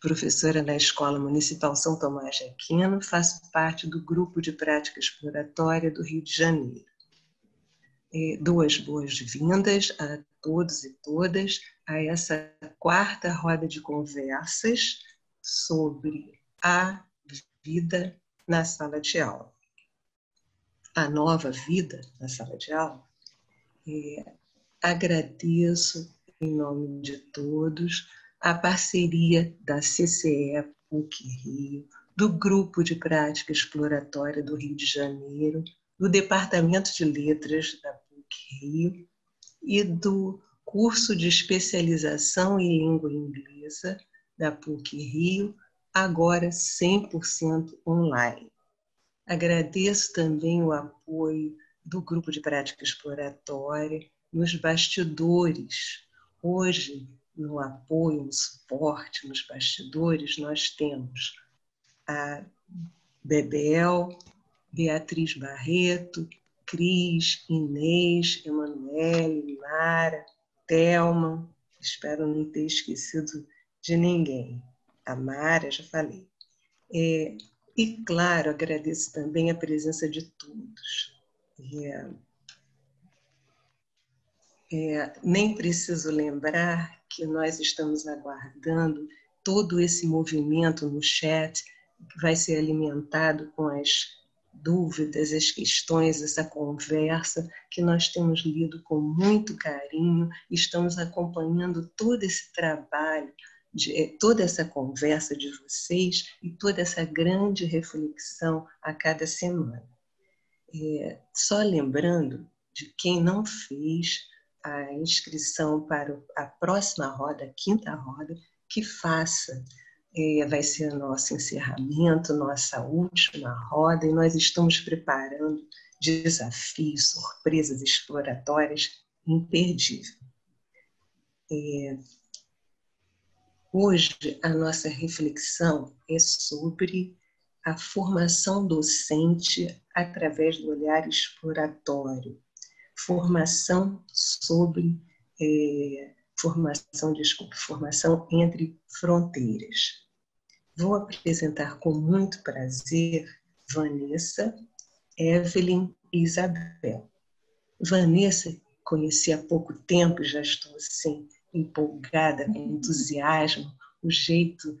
professora na Escola Municipal São Tomás de Aquino, faço parte do Grupo de Prática Exploratória do Rio de Janeiro. É, duas boas-vindas a todos e todas a essa quarta roda de conversas sobre a vida na sala de aula. A nova vida na sala de aula. É, agradeço, em nome de todos, a parceria da CCE PUC Rio, do Grupo de Prática Exploratória do Rio de Janeiro, do Departamento de Letras da PUC Rio e do curso de especialização em língua inglesa da PUC Rio, agora 100% online. Agradeço também o apoio do Grupo de Prática Exploratória nos bastidores. Hoje, no apoio, no suporte, nos bastidores, nós temos a Bebel, Beatriz Barreto, Cris, Inês, Emanuele, Mara, Thelma, espero não ter esquecido de ninguém. A Mara, já falei. É, e, claro, agradeço também a presença de todos. É, é, nem preciso lembrar que nós estamos aguardando todo esse movimento no chat que vai ser alimentado com as dúvidas, as questões, essa conversa que nós temos lido com muito carinho, estamos acompanhando todo esse trabalho, de, eh, toda essa conversa de vocês e toda essa grande reflexão a cada semana. É, só lembrando de quem não fez a inscrição para a próxima roda, a quinta roda, que faça. É, vai ser nosso encerramento, nossa última roda, e nós estamos preparando desafios, surpresas exploratórias imperdíveis. É, hoje, a nossa reflexão é sobre a formação docente através do olhar exploratório formação sobre é, formação, desculpe, formação entre fronteiras. Vou apresentar com muito prazer Vanessa, Evelyn e Isabel. Vanessa conheci há pouco tempo, já estou assim empolgada, com entusiasmo, o jeito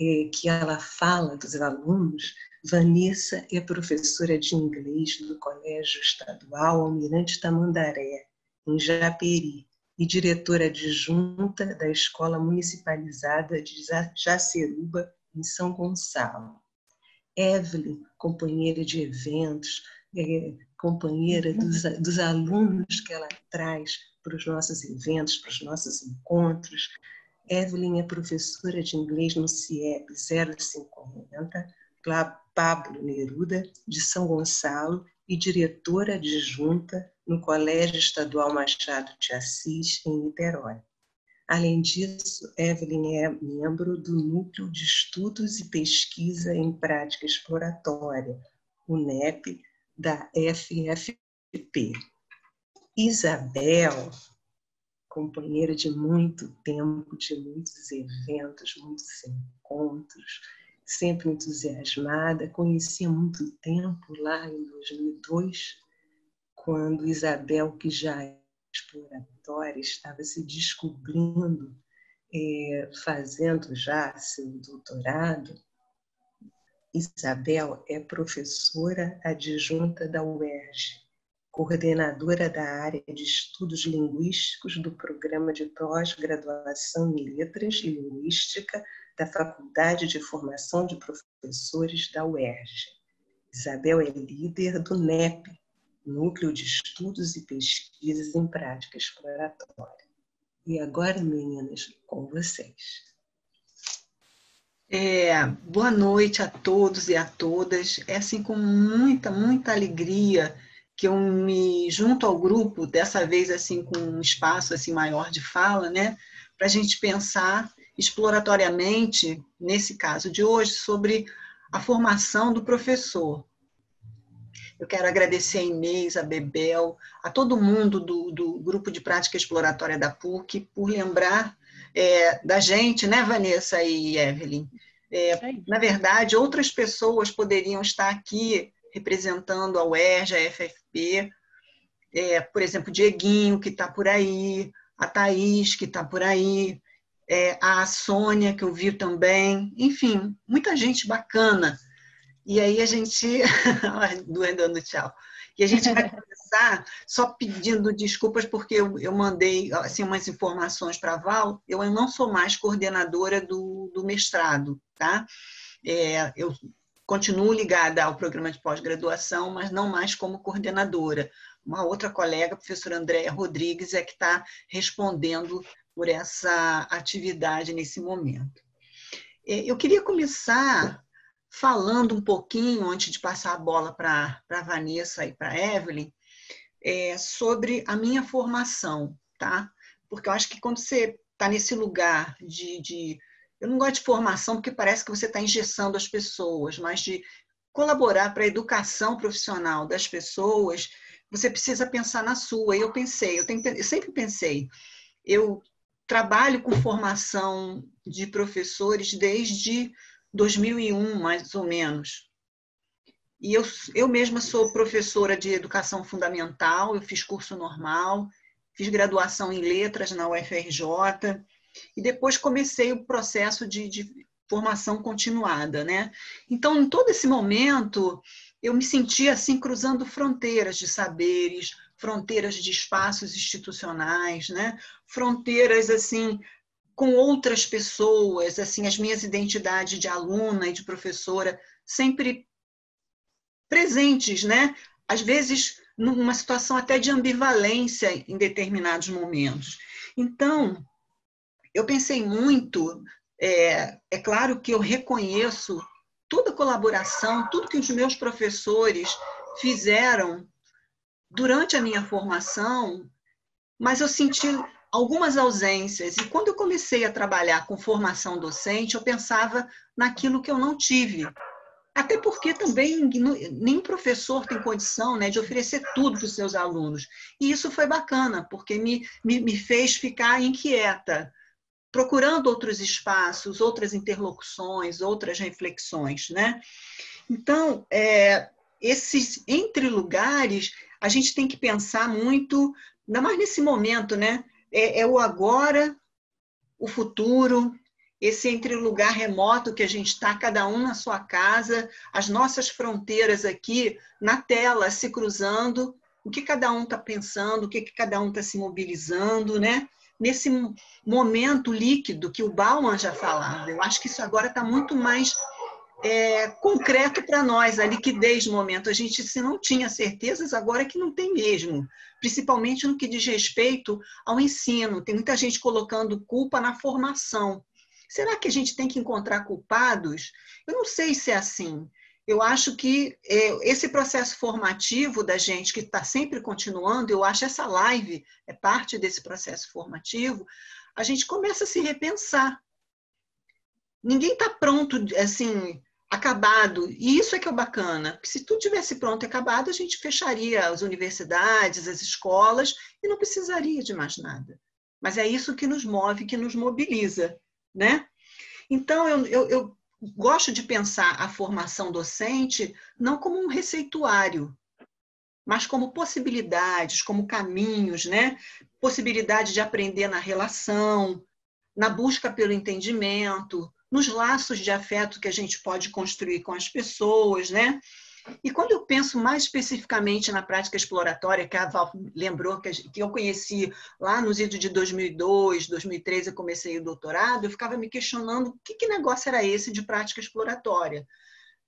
é, que ela fala dos alunos Vanessa é professora de inglês do Colégio Estadual Almirante Tamandaré, em Japeri, e diretora adjunta da Escola Municipalizada de Jaceruba, em São Gonçalo. Evelyn, companheira de eventos, é, companheira dos, dos alunos que ela traz para os nossos eventos, para os nossos encontros. Evelyn é professora de inglês no CIEP 050, Pablo Neruda, de São Gonçalo, e diretora adjunta no Colégio Estadual Machado de Assis, em Niterói. Além disso, Evelyn é membro do Núcleo de Estudos e Pesquisa em Prática Exploratória, o NEP, da FFP. Isabel, companheira de muito tempo, de muitos eventos, muitos encontros, sempre entusiasmada. Conheci há muito tempo, lá em 2002, quando Isabel, que já é exploratória, estava se descobrindo, é, fazendo já seu doutorado. Isabel é professora adjunta da UERJ, coordenadora da área de estudos linguísticos do programa de pós-graduação em letras e linguística da Faculdade de Formação de Professores da UERJ. Isabel é líder do NEP, Núcleo de Estudos e Pesquisas em Prática Exploratória. E agora, meninas, com vocês. É, boa noite a todos e a todas. É assim com muita, muita alegria que eu me junto ao grupo, dessa vez assim com um espaço assim maior de fala, né, para a gente pensar exploratoriamente, nesse caso de hoje, sobre a formação do professor. Eu quero agradecer a Inês, a Bebel, a todo mundo do, do Grupo de Prática Exploratória da PUC por lembrar é, da gente, né, Vanessa e Evelyn? É, na verdade, outras pessoas poderiam estar aqui representando a UERJ, a FFP, é, por exemplo, Dieguinho, que está por aí, a Thaís, que está por aí, é, a Sônia, que eu vi também, enfim, muita gente bacana. E aí a gente. dando tchau. E a gente vai começar só pedindo desculpas, porque eu, eu mandei assim, umas informações para a Val. Eu não sou mais coordenadora do, do mestrado, tá? É, eu continuo ligada ao programa de pós-graduação, mas não mais como coordenadora. Uma outra colega, a professora Andréa Rodrigues, é que está respondendo por essa atividade nesse momento. É, eu queria começar falando um pouquinho, antes de passar a bola para a Vanessa e para a Evelyn, é, sobre a minha formação, tá? Porque eu acho que quando você está nesse lugar de, de. Eu não gosto de formação porque parece que você está engessando as pessoas, mas de colaborar para a educação profissional das pessoas, você precisa pensar na sua. E eu pensei, eu, tenho, eu sempre pensei, eu trabalho com formação de professores desde 2001, mais ou menos. E eu, eu mesma sou professora de educação fundamental, eu fiz curso normal, fiz graduação em letras na UFRJ, e depois comecei o processo de, de formação continuada, né? Então, em todo esse momento, eu me sentia assim cruzando fronteiras de saberes, fronteiras de espaços institucionais, né? Fronteiras assim com outras pessoas, assim, as minhas identidades de aluna e de professora sempre presentes, né? Às vezes numa situação até de ambivalência em determinados momentos. Então, eu pensei muito, é, é claro que eu reconheço toda a colaboração, tudo que os meus professores fizeram durante a minha formação, mas eu senti algumas ausências. E quando eu comecei a trabalhar com formação docente, eu pensava naquilo que eu não tive. Até porque também nenhum professor tem condição né, de oferecer tudo para os seus alunos. E isso foi bacana, porque me, me, me fez ficar inquieta, procurando outros espaços, outras interlocuções, outras reflexões. Né? Então, é, esses entre lugares, a gente tem que pensar muito, ainda mais nesse momento, né? é, é o agora, o futuro, esse entre lugar remoto que a gente está, cada um na sua casa, as nossas fronteiras aqui na tela se cruzando, o que cada um está pensando, o que, que cada um está se mobilizando, né? Nesse momento líquido que o Bauman já falava. Eu acho que isso agora está muito mais é, concreto para nós, a liquidez do momento. A gente, se não tinha certezas, agora é que não tem mesmo, principalmente no que diz respeito ao ensino. Tem muita gente colocando culpa na formação. Será que a gente tem que encontrar culpados? Eu não sei se é assim. Eu acho que é, esse processo formativo da gente, que está sempre continuando, eu acho essa live é parte desse processo formativo, a gente começa a se repensar. Ninguém está pronto, assim, acabado. E isso é que é o bacana, porque se tudo tivesse pronto e acabado, a gente fecharia as universidades, as escolas e não precisaria de mais nada. Mas é isso que nos move, que nos mobiliza, né? Então, eu, eu, eu gosto de pensar a formação docente não como um receituário, mas como possibilidades, como caminhos, né? Possibilidade de aprender na relação, na busca pelo entendimento, nos laços de afeto que a gente pode construir com as pessoas, né? E quando eu penso mais especificamente na prática exploratória, que a Val lembrou que eu conheci lá nos idos de 2002, 2003, eu comecei o doutorado, eu ficava me questionando que, que negócio era esse de prática exploratória.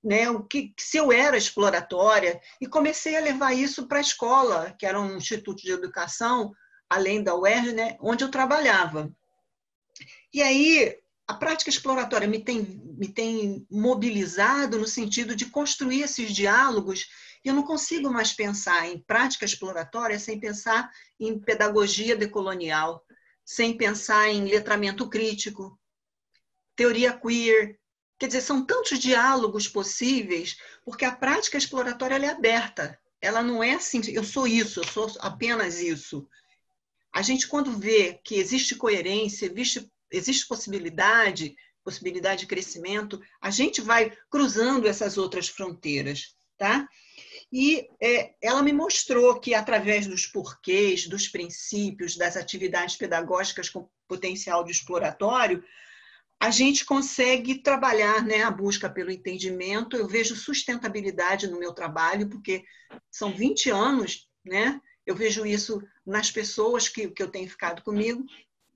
Né, o que se eu era exploratória e comecei a levar isso para a escola, que era um instituto de educação, além da UERJ, né, onde eu trabalhava. E aí a prática exploratória me tem, me tem mobilizado no sentido de construir esses diálogos eu não consigo mais pensar em prática exploratória sem pensar em pedagogia decolonial, sem pensar em letramento crítico, teoria queer. Quer dizer, são tantos diálogos possíveis, porque a prática exploratória é aberta. Ela não é assim, eu sou isso, eu sou apenas isso. A gente, quando vê que existe coerência, existe existe possibilidade, possibilidade de crescimento, a gente vai cruzando essas outras fronteiras, tá? E é, ela me mostrou que, através dos porquês, dos princípios, das atividades pedagógicas com potencial de exploratório, a gente consegue trabalhar né, a busca pelo entendimento. Eu vejo sustentabilidade no meu trabalho, porque são 20 anos, né? Eu vejo isso nas pessoas que, que eu tenho ficado comigo.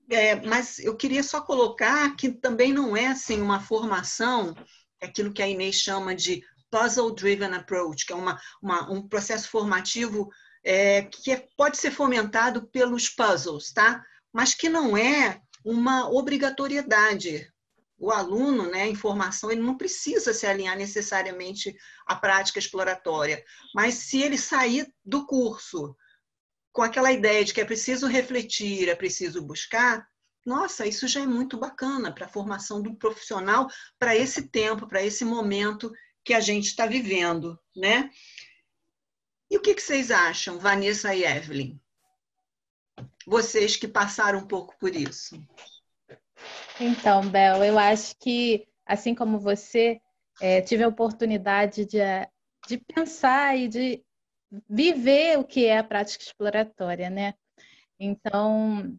É, mas eu queria só colocar que também não é assim uma formação, aquilo que a Inês chama de puzzle-driven approach, que é uma, uma, um processo formativo é, que é, pode ser fomentado pelos puzzles, tá? Mas que não é uma obrigatoriedade o aluno, né, em formação, ele não precisa se alinhar necessariamente à prática exploratória, mas se ele sair do curso com aquela ideia de que é preciso refletir, é preciso buscar, nossa, isso já é muito bacana para a formação do profissional para esse tempo, para esse momento que a gente está vivendo, né? E o que, que vocês acham, Vanessa e Evelyn? Vocês que passaram um pouco por isso. Então, Bel, eu acho que, assim como você, é, tive a oportunidade de, de pensar e de viver o que é a prática exploratória, né? Então,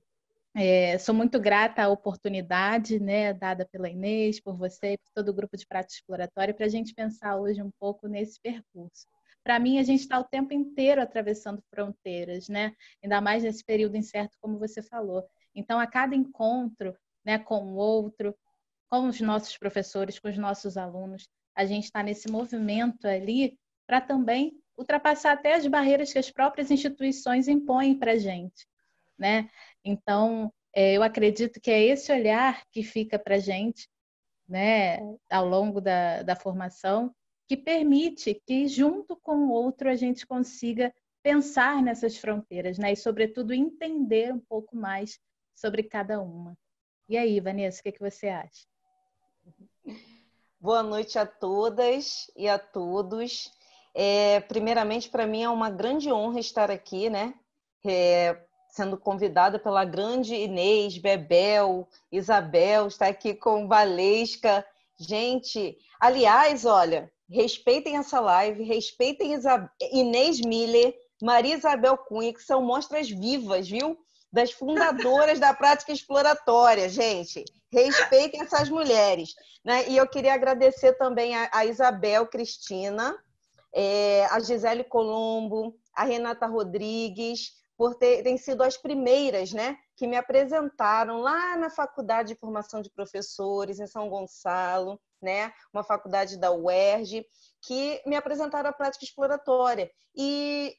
é, sou muito grata à oportunidade né, dada pela Inês, por você por todo o grupo de prática exploratória, para a gente pensar hoje um pouco nesse percurso. Para mim, a gente está o tempo inteiro atravessando fronteiras, né? ainda mais nesse período incerto, como você falou. Então, a cada encontro, né, com o outro, com os nossos professores, com os nossos alunos. A gente está nesse movimento ali para também ultrapassar até as barreiras que as próprias instituições impõem para a gente, né? Então, é, eu acredito que é esse olhar que fica para a gente, né, ao longo da, da formação, que permite que, junto com o outro, a gente consiga pensar nessas fronteiras, né? E, sobretudo, entender um pouco mais sobre cada uma. E aí, Vanessa, o que, é que você acha? Boa noite a todas e a todos. É, primeiramente, para mim é uma grande honra estar aqui, né? É, sendo convidada pela grande Inês, Bebel, Isabel, estar aqui com Valesca. Gente, aliás, olha, respeitem essa live, respeitem Isab... Inês Miller, Maria Isabel Cunha, que são mostras vivas, viu? das fundadoras da prática exploratória, gente. Respeitem essas mulheres. Né? E eu queria agradecer também a, a Isabel Cristina, é, a Gisele Colombo, a Renata Rodrigues, por terem sido as primeiras né, que me apresentaram lá na Faculdade de Formação de Professores, em São Gonçalo, né, uma faculdade da UERJ, que me apresentaram a prática exploratória. E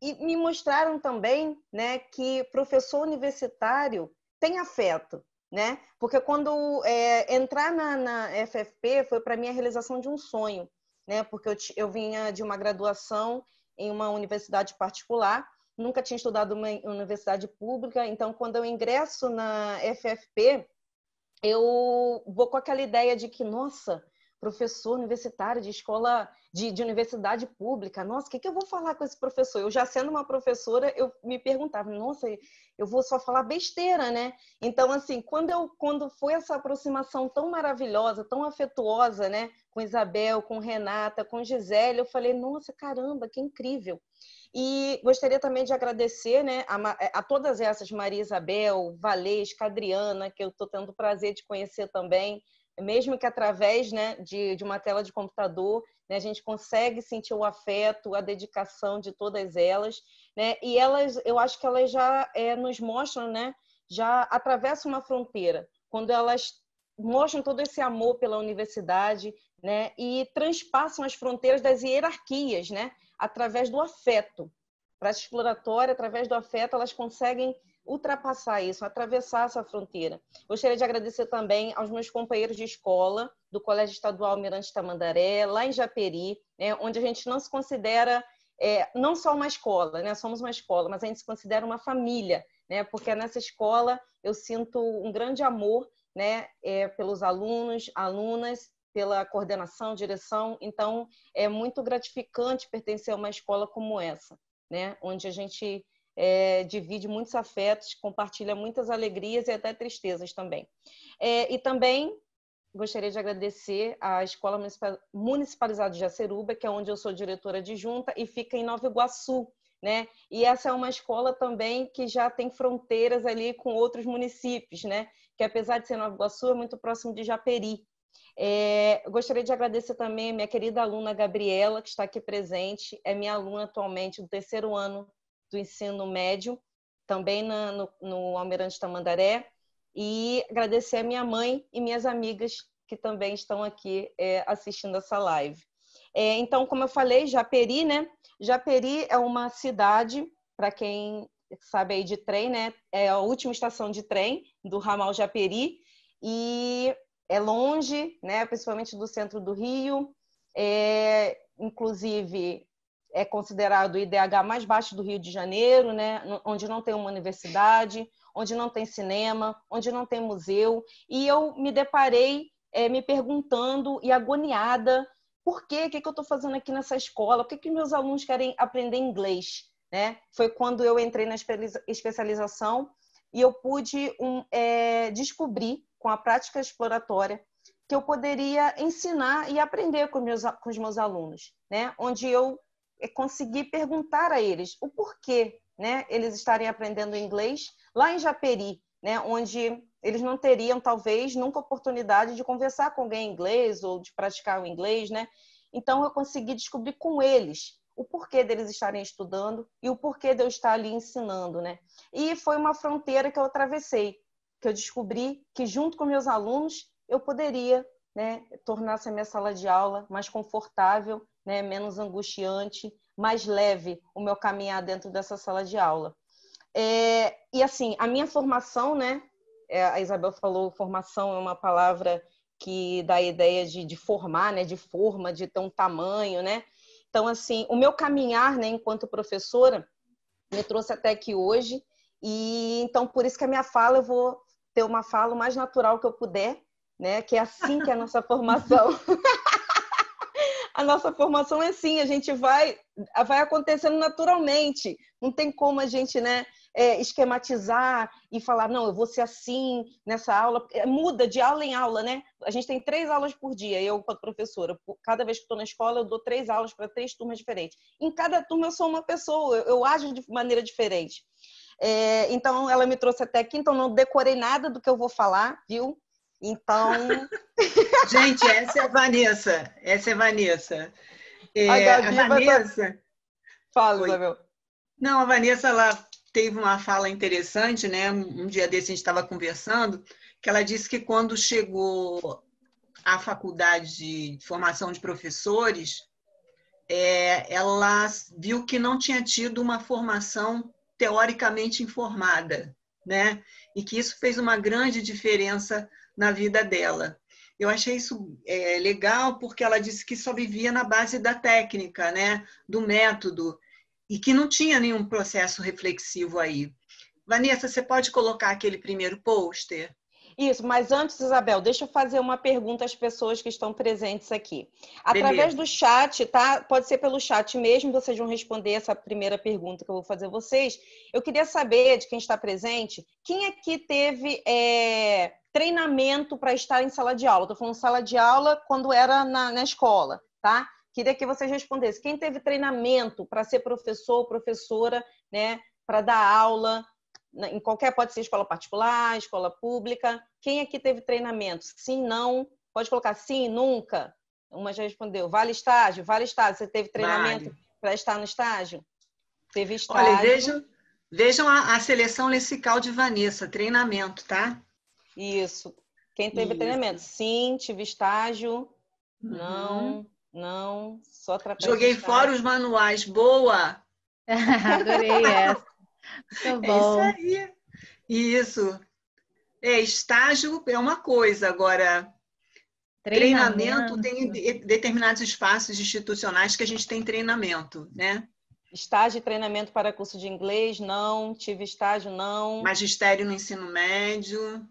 e me mostraram também né, que professor universitário tem afeto, né? Porque quando é, entrar na, na, FFP foi para mim a realização de um sonho, né? Porque eu, eu vinha de uma graduação em uma universidade particular, nunca tinha estudado uma universidade pública, então quando eu ingresso na FFP, eu vou com aquela ideia de que, nossa, professor universitário de escola de, de universidade pública. Nossa, o que, que eu vou falar com esse professor? Eu já sendo uma professora, eu me perguntava, nossa, eu vou só falar besteira, né? Então, assim, quando eu quando foi essa aproximação tão maravilhosa, tão afetuosa, né, com Isabel, com Renata, com Gisele, eu falei, nossa, caramba, que incrível. E gostaria também de agradecer né, a, a todas essas, Maria Isabel, Valesca, Adriana, que eu estou tendo o prazer de conhecer também, mesmo que através né, de, de uma tela de computador, né, a gente consegue sentir o afeto, a dedicação de todas elas, né, e elas, eu acho que elas já é, nos mostram, né, já atravessam uma fronteira, quando elas mostram todo esse amor pela universidade, né, e transpassam as fronteiras das hierarquias, né, através do afeto. Para a exploratória, através do afeto, elas conseguem ultrapassar isso, atravessar essa fronteira. Gostaria de agradecer também aos meus companheiros de escola do Colégio Estadual Mirante Tamandaré, lá em Japeri, né, onde a gente não se considera é, não só uma escola, né, somos uma escola, mas a gente se considera uma família, né, porque nessa escola eu sinto um grande amor né, é, pelos alunos, alunas, pela coordenação, direção. Então, é muito gratificante pertencer a uma escola como essa, né, onde a gente é, divide muitos afetos, compartilha muitas alegrias e até tristezas também. É, e também gostaria de agradecer à Escola Municipalizada de Jaceruba, que é onde eu sou diretora adjunta e fica em Nova Iguaçu, né? E essa é uma escola também que já tem fronteiras ali com outros municípios, né? Que apesar de ser Nova Iguaçu, é muito próximo de Japeri. É, gostaria de agradecer também minha querida aluna Gabriela, que está aqui presente, é minha aluna atualmente do terceiro ano do ensino médio, também na, no, no Almirante Tamandaré, e agradecer a minha mãe e minhas amigas que também estão aqui é, assistindo essa live. É, então, como eu falei, Japeri, né? Japeri é uma cidade, para quem sabe aí de trem, né? É a última estação de trem do ramal Japeri e é longe, né? Principalmente do centro do Rio. É, inclusive, é considerado o IDH mais baixo do Rio de Janeiro, né? Onde não tem uma universidade, onde não tem cinema, onde não tem museu. E eu me deparei é, me perguntando e agoniada por quê? O que, que eu estou fazendo aqui nessa escola? Por que, que meus alunos querem aprender inglês? Né? Foi quando eu entrei na especialização e eu pude um, é, descobrir, com a prática exploratória, que eu poderia ensinar e aprender com, meus, com os meus alunos, né? onde eu é, consegui perguntar a eles o porquê né, eles estarem aprendendo inglês lá em Japeri, né, onde eles não teriam, talvez, nunca oportunidade de conversar com alguém em inglês ou de praticar o inglês, né? Então, eu consegui descobrir com eles o porquê deles estarem estudando e o porquê de eu estar ali ensinando, né? E foi uma fronteira que eu atravessei, que eu descobri que, junto com meus alunos, eu poderia né, tornar essa minha sala de aula mais confortável, né, menos angustiante, mais leve o meu caminhar dentro dessa sala de aula. É, e assim, a minha formação, né? É, a Isabel falou, formação é uma palavra que dá a ideia de, de formar, né? De forma, de um tamanho, né? Então, assim, o meu caminhar, né, enquanto professora, me trouxe até aqui hoje. E então, por isso que a minha fala, eu vou ter uma fala o mais natural que eu puder, né? Que é assim que é a nossa formação. a nossa formação é assim, a gente vai vai acontecendo naturalmente. Não tem como a gente, né, é, esquematizar e falar, não, eu vou ser assim nessa aula. É, muda de aula em aula, né? A gente tem três aulas por dia, eu, quanto professora. Cada vez que estou na escola, eu dou três aulas para três turmas diferentes. Em cada turma, eu sou uma pessoa, eu, eu ajo de maneira diferente. É, então, ela me trouxe até aqui, então não decorei nada do que eu vou falar, viu? Então. Gente, essa é a Vanessa. Essa é a Vanessa. É, a, a Vanessa. Tá... Fala, Isabel. Não, a Vanessa ela teve uma fala interessante, né? Um dia desse a gente estava conversando, que ela disse que quando chegou à faculdade de formação de professores, é, ela viu que não tinha tido uma formação teoricamente informada, né? E que isso fez uma grande diferença na vida dela. Eu achei isso é, legal porque ela disse que só vivia na base da técnica, né, do método, e que não tinha nenhum processo reflexivo aí. Vanessa, você pode colocar aquele primeiro pôster? Isso, mas antes, Isabel, deixa eu fazer uma pergunta às pessoas que estão presentes aqui. Através Beleza. do chat, tá? Pode ser pelo chat mesmo, vocês vão responder essa primeira pergunta que eu vou fazer a vocês. Eu queria saber de quem está presente, quem aqui teve é, treinamento para estar em sala de aula? Estou falando sala de aula quando era na, na escola, tá? Queria que vocês respondessem. Quem teve treinamento para ser professor ou professora, né? Para dar aula em qualquer, pode ser escola particular, escola pública. Quem aqui teve treinamento? Sim, não? Pode colocar sim, nunca. Uma já respondeu. Vale estágio? Vale estágio. Você teve treinamento vale. para estar no estágio? Teve estágio. Olha, vejam, vejam a, a, seleção lessical de Vanessa, treinamento, tá? Isso. Quem teve Isso. treinamento? Sim, tive estágio. Uhum. Não, não. Só atrapalhou. Joguei fora os manuais. Boa! Adorei essa. Muito bom. É isso aí. Isso. É, estágio é uma coisa, agora treinamento, treinamento tem determinados espaços institucionais que a gente tem treinamento, né? Estágio e treinamento para curso de inglês, não. Tive estágio, não. Magistério no ensino médio.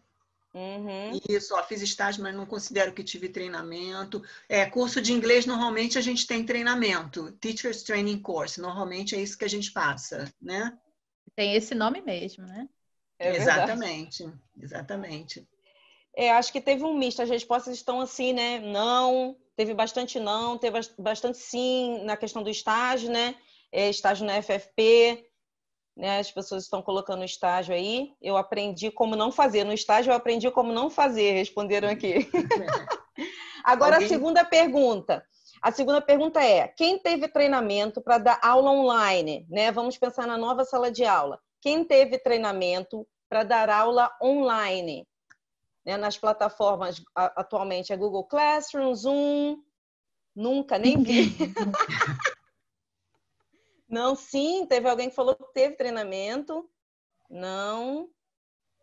Uhum. Isso, ó, fiz estágio, mas não considero que tive treinamento. É, curso de inglês, normalmente a gente tem treinamento. Teachers Training Course, normalmente é isso que a gente passa, né? Tem esse nome mesmo, né? É exatamente, exatamente. É, acho que teve um misto. As respostas estão assim, né? Não, teve bastante não, teve bastante sim na questão do estágio, né? É, estágio na FFP, né? As pessoas estão colocando estágio aí. Eu aprendi como não fazer. No estágio eu aprendi como não fazer, responderam aqui. Agora Alguém... a segunda pergunta. A segunda pergunta é: quem teve treinamento para dar aula online, né? Vamos pensar na nova sala de aula. Quem teve treinamento para dar aula online? Né? Nas plataformas atualmente é Google Classroom, Zoom, nunca nem vi. Não, sim, teve alguém que falou que teve treinamento. Não.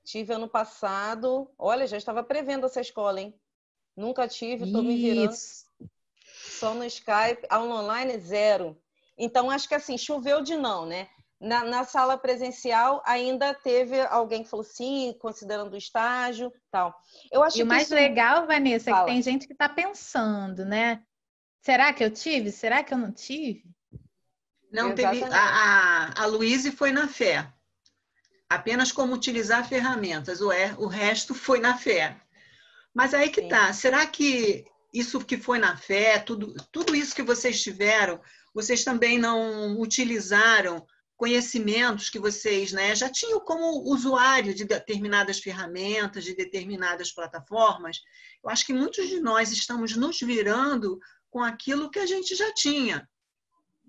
Tive ano passado. Olha, já estava prevendo essa escola, hein? Nunca tive, estou me virando. Só no Skype, aula online zero. Então, acho que assim, choveu de não, né? Na, na, sala presencial ainda teve alguém que falou sim, considerando o estágio, tal. Eu acho e o mais isso... legal, Vanessa, Fala. é que tem gente que está pensando, né? Será que eu tive? Será que eu não tive? Não Exatamente. teve. A, a, a Luíse foi na fé. Apenas como utilizar ferramentas. O, é, o resto foi na fé. Mas aí que Sim. tá. Será que isso que foi na fé, tudo, tudo isso que vocês tiveram, vocês também não utilizaram conhecimentos que vocês né, já tinham como usuário de determinadas ferramentas, de determinadas plataformas? Eu acho que muitos de nós estamos nos virando com aquilo que a gente já tinha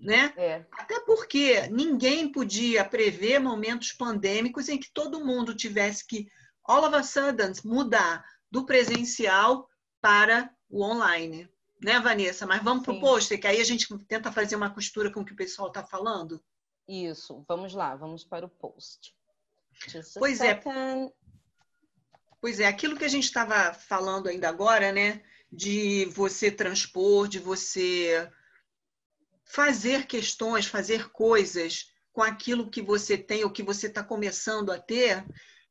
né? É. Até porque ninguém podia prever momentos pandêmicos em que todo mundo tivesse que, all of a sudden, mudar do presencial para o online. Né, Vanessa? Mas vamos para o pôster, que aí a gente tenta fazer uma costura com o que o pessoal está falando. Isso, vamos lá, vamos para o post. Pois é. Pois é, aquilo que a gente estava falando ainda agora, né? De você transpor, de você fazer questões, fazer coisas com aquilo que você tem ou que você está começando a ter,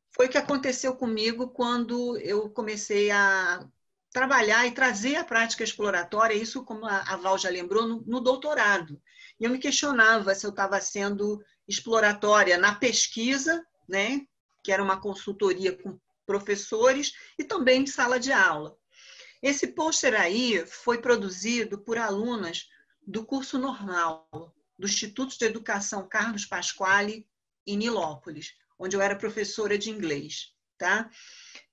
foi o que aconteceu comigo quando eu comecei a trabalhar e trazer a prática exploratória, isso, como a Val já lembrou, no, no doutorado. E eu me questionava se eu estava sendo exploratória na pesquisa, né, que era uma consultoria com professores, e também de sala de aula. Esse pôster aí foi produzido por alunas do curso normal do Instituto de Educação Carlos Pasquale, em Nilópolis, onde eu era professora de inglês. Tá?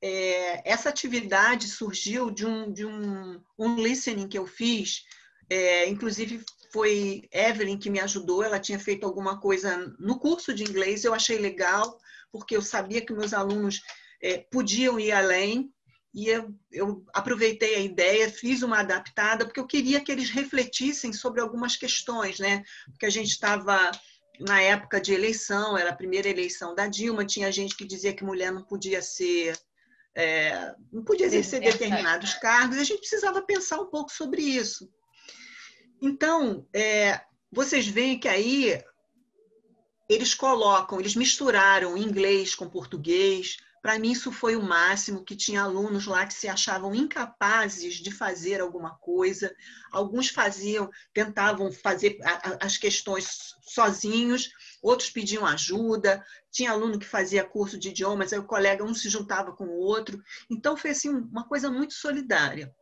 É, essa atividade surgiu de um, de um, um listening que eu fiz, é, inclusive foi Evelyn que me ajudou, ela tinha feito alguma coisa no curso de inglês, eu achei legal, porque eu sabia que meus alunos é, podiam ir além, e eu, eu, aproveitei a ideia, fiz uma adaptada, porque eu queria que eles refletissem sobre algumas questões, né? Porque a gente estava na época de eleição, era a primeira eleição da Dilma, tinha gente que dizia que mulher não podia ser, é, não podia exercer determinados cargos, e a gente precisava pensar um pouco sobre isso. Então, é, vocês veem que aí eles colocam, eles misturaram inglês com português, para mim, isso foi o máximo, que tinha alunos lá que se achavam incapazes de fazer alguma coisa. Alguns faziam, tentavam fazer as questões sozinhos, outros pediam ajuda. Tinha aluno que fazia curso de idiomas, aí o colega um se juntava com o outro. Então, foi assim, uma coisa muito solidária.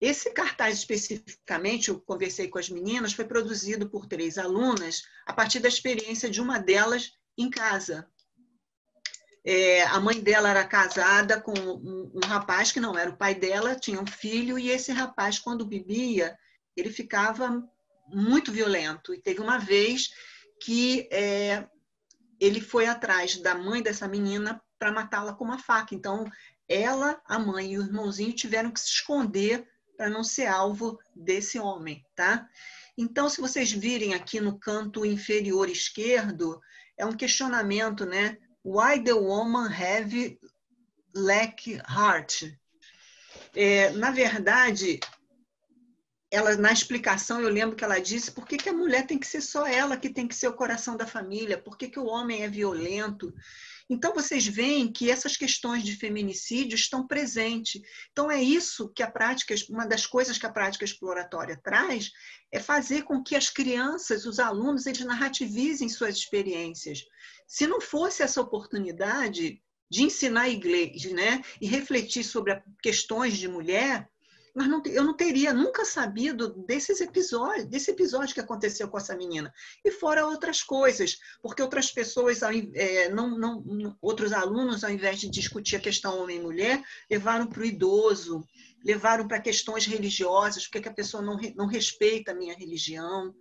Esse cartaz especificamente, eu conversei com as meninas, foi produzido por três alunas a partir da experiência de uma delas em casa, é, a mãe dela era casada com um, um, rapaz que não era o pai dela, tinha um filho, e esse rapaz, quando bebia, ele ficava muito violento. E teve uma vez que é, ele foi atrás da mãe dessa menina para matá-la com uma faca. Então, ela, a mãe e o irmãozinho tiveram que se esconder para não ser alvo desse homem, tá? Então, se vocês virem aqui no canto inferior esquerdo, é um questionamento, né? Why the Woman Have Lack Heart? É, na verdade, ela na explicação eu lembro que ela disse por que, que a mulher tem que ser só ela que tem que ser o coração da família, por que, que o homem é violento. Então, vocês veem que essas questões de feminicídio estão presentes. Então, é isso que a prática, uma das coisas que a prática exploratória traz, é fazer com que as crianças, os alunos, eles narrativizem suas experiências. Se não fosse essa oportunidade de ensinar inglês né, e refletir sobre questões de mulher, mas não, eu não teria nunca sabido desses episódios, desse episódio que aconteceu com essa menina. E fora outras coisas, porque outras pessoas, é, não, não, outros alunos, ao invés de discutir a questão homem-mulher, levaram para o idoso, levaram para questões religiosas, porque a pessoa não, não respeita a minha religião.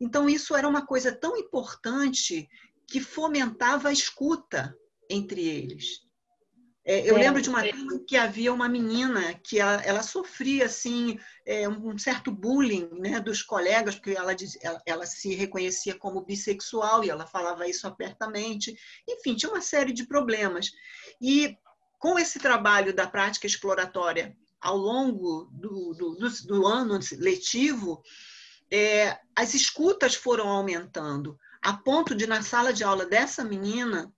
Então, isso era uma coisa tão importante que fomentava a escuta entre eles. É, eu é, lembro de uma é. que havia uma menina que ela, ela sofria assim é, um certo bullying né, dos colegas, porque ela, ela, ela, se reconhecia como bissexual e ela falava isso abertamente. Enfim, tinha uma série de problemas. E com esse trabalho da prática exploratória ao longo do, do, do, do ano letivo, é, as escutas foram aumentando, a ponto de, na sala de aula dessa menina,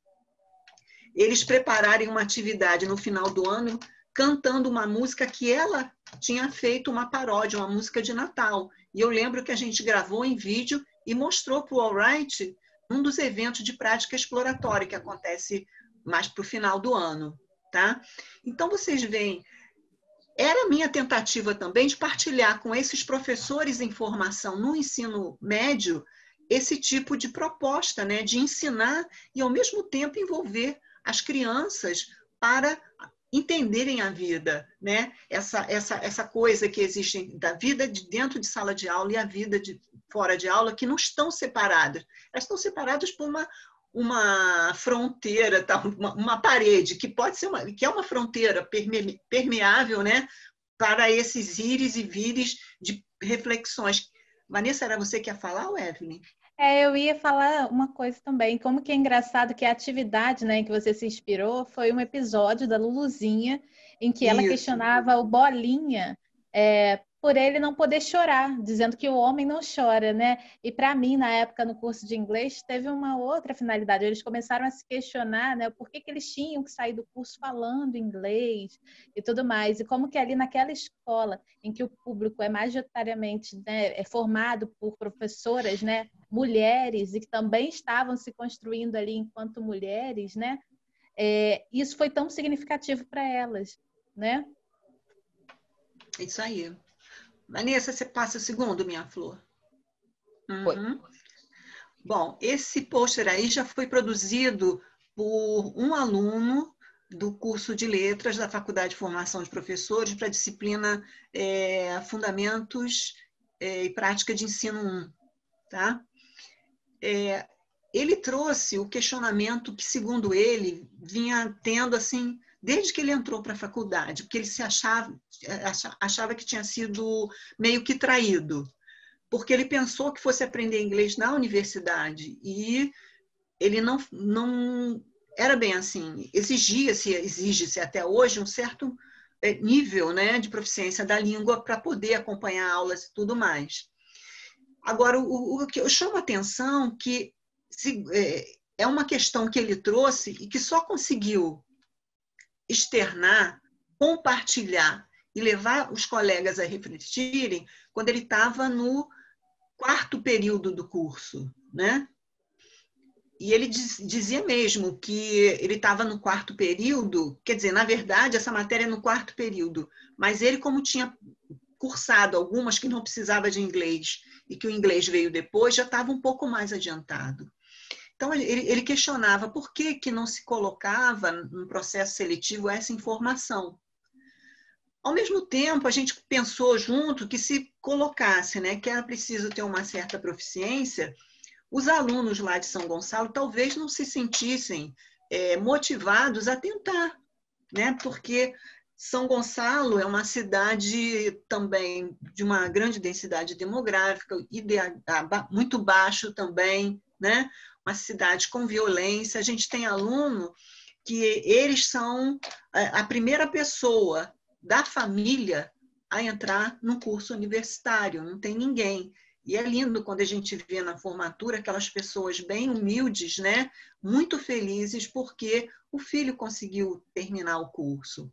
eles prepararem uma atividade no final do ano cantando uma música que ela tinha feito uma paródia, uma música de Natal. E eu lembro que a gente gravou em vídeo e mostrou para o Alright um dos eventos de prática exploratória que acontece mais para o final do ano. Tá? Então, vocês veem, era minha tentativa também de partilhar com esses professores em formação no ensino médio esse tipo de proposta, né, de ensinar e, ao mesmo tempo, envolver as crianças para entenderem a vida, né? Essa, essa, essa coisa que existe da vida de dentro de sala de aula e a vida de fora de aula que não estão separadas. Elas estão separadas por uma, uma fronteira, tá? uma, uma parede que pode ser uma, que é uma fronteira perme, permeável, né? Para esses íris e vires de reflexões. Vanessa, era você que ia falar, ou Evelyn? É, eu ia falar uma coisa também, como que é engraçado que a atividade né, em que você se inspirou foi um episódio da Luluzinha, em que ela Isso. questionava o Bolinha é, por ele não poder chorar, dizendo que o homem não chora, né? E para mim, na época, no curso de inglês, teve uma outra finalidade. Eles começaram a se questionar, né? Por que, que eles tinham que sair do curso falando inglês e tudo mais. E como que ali naquela escola, em que o público é majoritariamente né, é formado por professoras, né? Mulheres, e que também estavam se construindo ali enquanto mulheres, né? É, isso foi tão significativo para elas, né? Isso aí. Vanessa, você passa o segundo, minha flor. Uhum. Bom, esse pôster aí já foi produzido por um aluno do curso de letras da Faculdade de Formação de Professores para a disciplina é, Fundamentos é, e Prática de Ensino 1. Tá? É, ele trouxe o questionamento que, segundo ele, vinha tendo assim desde que ele entrou para a faculdade, porque ele se achava, achava que tinha sido meio que traído, porque ele pensou que fosse aprender inglês na universidade e ele não, não era bem assim. Exigia-se, exige-se até hoje um certo é, nível né, de proficiência da língua para poder acompanhar aulas e tudo mais. Agora, o, o que eu chamo a atenção que se, é, é uma questão que ele trouxe e que só conseguiu externar, compartilhar e levar os colegas a refletirem quando ele estava no quarto período do curso, né? E ele diz, dizia mesmo que ele estava no quarto período, quer dizer, na verdade, essa matéria é no quarto período, mas ele, como tinha cursado algumas que não precisava de inglês e que o inglês veio depois, já estava um pouco mais adiantado. Então, ele, ele questionava por que, que não se colocava no processo seletivo essa informação. Ao mesmo tempo, a gente pensou junto que se colocasse, né, que era preciso ter uma certa proficiência, os alunos lá de São Gonçalo talvez não se sentissem é, motivados a tentar, né, porque São Gonçalo é uma cidade também de uma grande densidade demográfica, muito baixo também, né? Uma cidade com violência. A gente tem aluno que eles são é, a primeira pessoa da família a entrar no curso universitário, não tem ninguém. E é lindo quando a gente vê na formatura aquelas pessoas bem humildes, né? Muito felizes porque o filho conseguiu terminar o curso.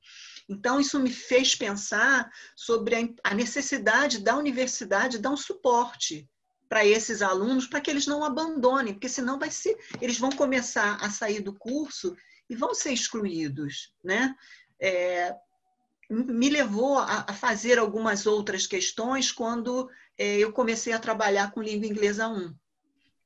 Então, isso me fez pensar sobre a necessidade da universidade dar um suporte para esses alunos, para que eles não abandonem, porque senão vai ser, eles vão começar a sair do curso e vão ser excluídos, né? É, me levou a, a, fazer algumas outras questões quando é, eu comecei a trabalhar com língua inglesa 1.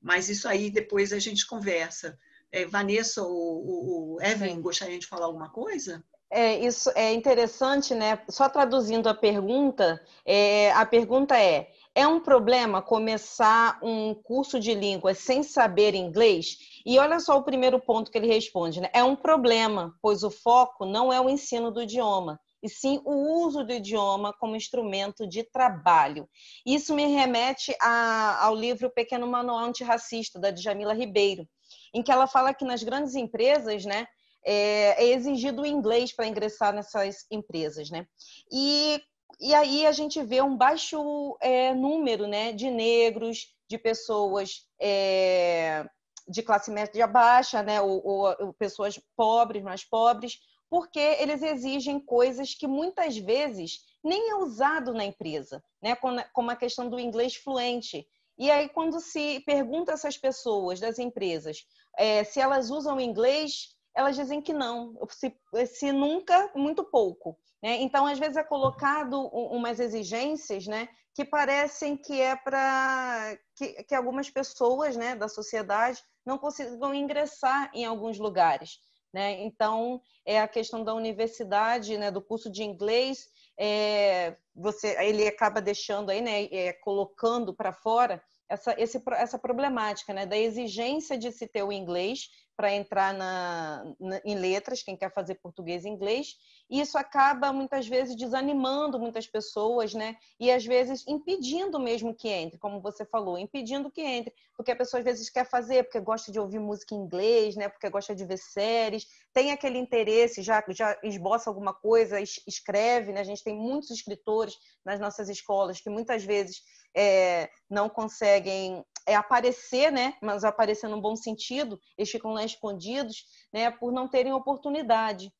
Mas isso aí depois a gente conversa. É, Vanessa ou, o Evelyn, Sim. gostariam de falar alguma coisa? É, isso é interessante, né? Só traduzindo a pergunta, é, a pergunta é: é um problema começar um curso de línguas sem saber inglês? E olha só o primeiro ponto que ele responde, né? É um problema, pois o foco não é o ensino do idioma, e sim o uso do idioma como instrumento de trabalho. Isso me remete a, ao livro Pequeno Manual Antirracista, da Djamila Ribeiro, em que ela fala que nas grandes empresas, né, é, é exigido o inglês para ingressar nessas empresas, né? E, e aí a gente vê um baixo é, número, né, de negros, de pessoas é, de classe média baixa, né, ou, ou, pessoas pobres, mais pobres, porque eles exigem coisas que muitas vezes nem é usado na empresa, né? como a questão do inglês fluente. E aí, quando se pergunta essas pessoas das empresas é, se elas usam inglês, elas dizem que não, se, se nunca, muito pouco. Né? Então, às vezes é colocado umas exigências né, que parecem que é para que, que algumas pessoas né, da sociedade não consigam ingressar em alguns lugares. Né? Então, é a questão da universidade, né, do curso de inglês, é, você, ele acaba deixando aí, né, é, colocando para fora essa, esse, essa problemática né, da exigência de se ter o inglês para entrar na, na, em letras, quem quer fazer português e inglês, e isso acaba muitas vezes desanimando muitas pessoas, né? E às vezes impedindo mesmo que entre, como você falou, impedindo que entre, porque a pessoa às vezes quer fazer, porque gosta de ouvir música em inglês, né? Porque gosta de ver séries, tem aquele interesse, já já esboça alguma coisa, escreve, né? A gente tem muitos escritores nas nossas escolas que muitas vezes é, não conseguem é, aparecer, né? Mas aparecer num bom sentido, eles ficam lá escondidos, né? Por não terem oportunidade.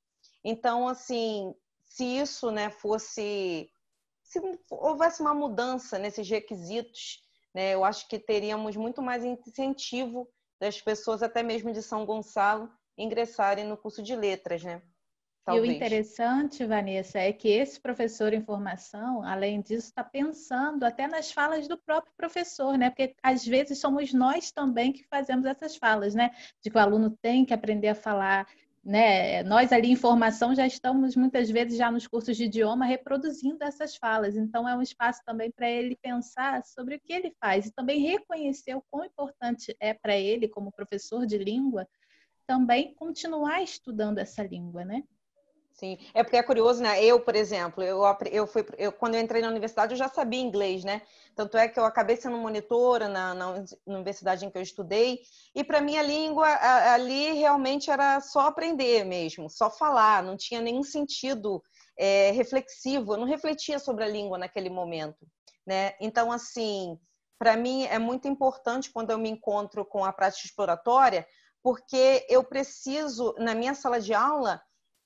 Então, assim, se isso né, fosse. Se houvesse uma mudança nesses requisitos, né, eu acho que teríamos muito mais incentivo das pessoas, até mesmo de São Gonçalo, ingressarem no curso de letras, né? Talvez. E o interessante, Vanessa, é que esse professor em formação, além disso, está pensando até nas falas do próprio professor, né? Porque às vezes somos nós também que fazemos essas falas, né? De que o aluno tem que aprender a falar né? Nós ali em formação já estamos muitas vezes já nos cursos de idioma reproduzindo essas falas. Então é um espaço também para ele pensar sobre o que ele faz e também reconhecer o quão importante é para ele como professor de língua também continuar estudando essa língua, né? Sim, é porque é curioso, né? Eu, por exemplo, eu, eu fui, eu, quando eu entrei na universidade, eu já sabia inglês, né? Tanto é que eu acabei sendo monitora na, na universidade em que eu estudei, e para mim a língua ali realmente era só aprender mesmo, só falar, não tinha nenhum sentido é, reflexivo, eu não refletia sobre a língua naquele momento, né? Então, assim, para mim é muito importante quando eu me encontro com a prática exploratória, porque eu preciso, na minha sala de aula,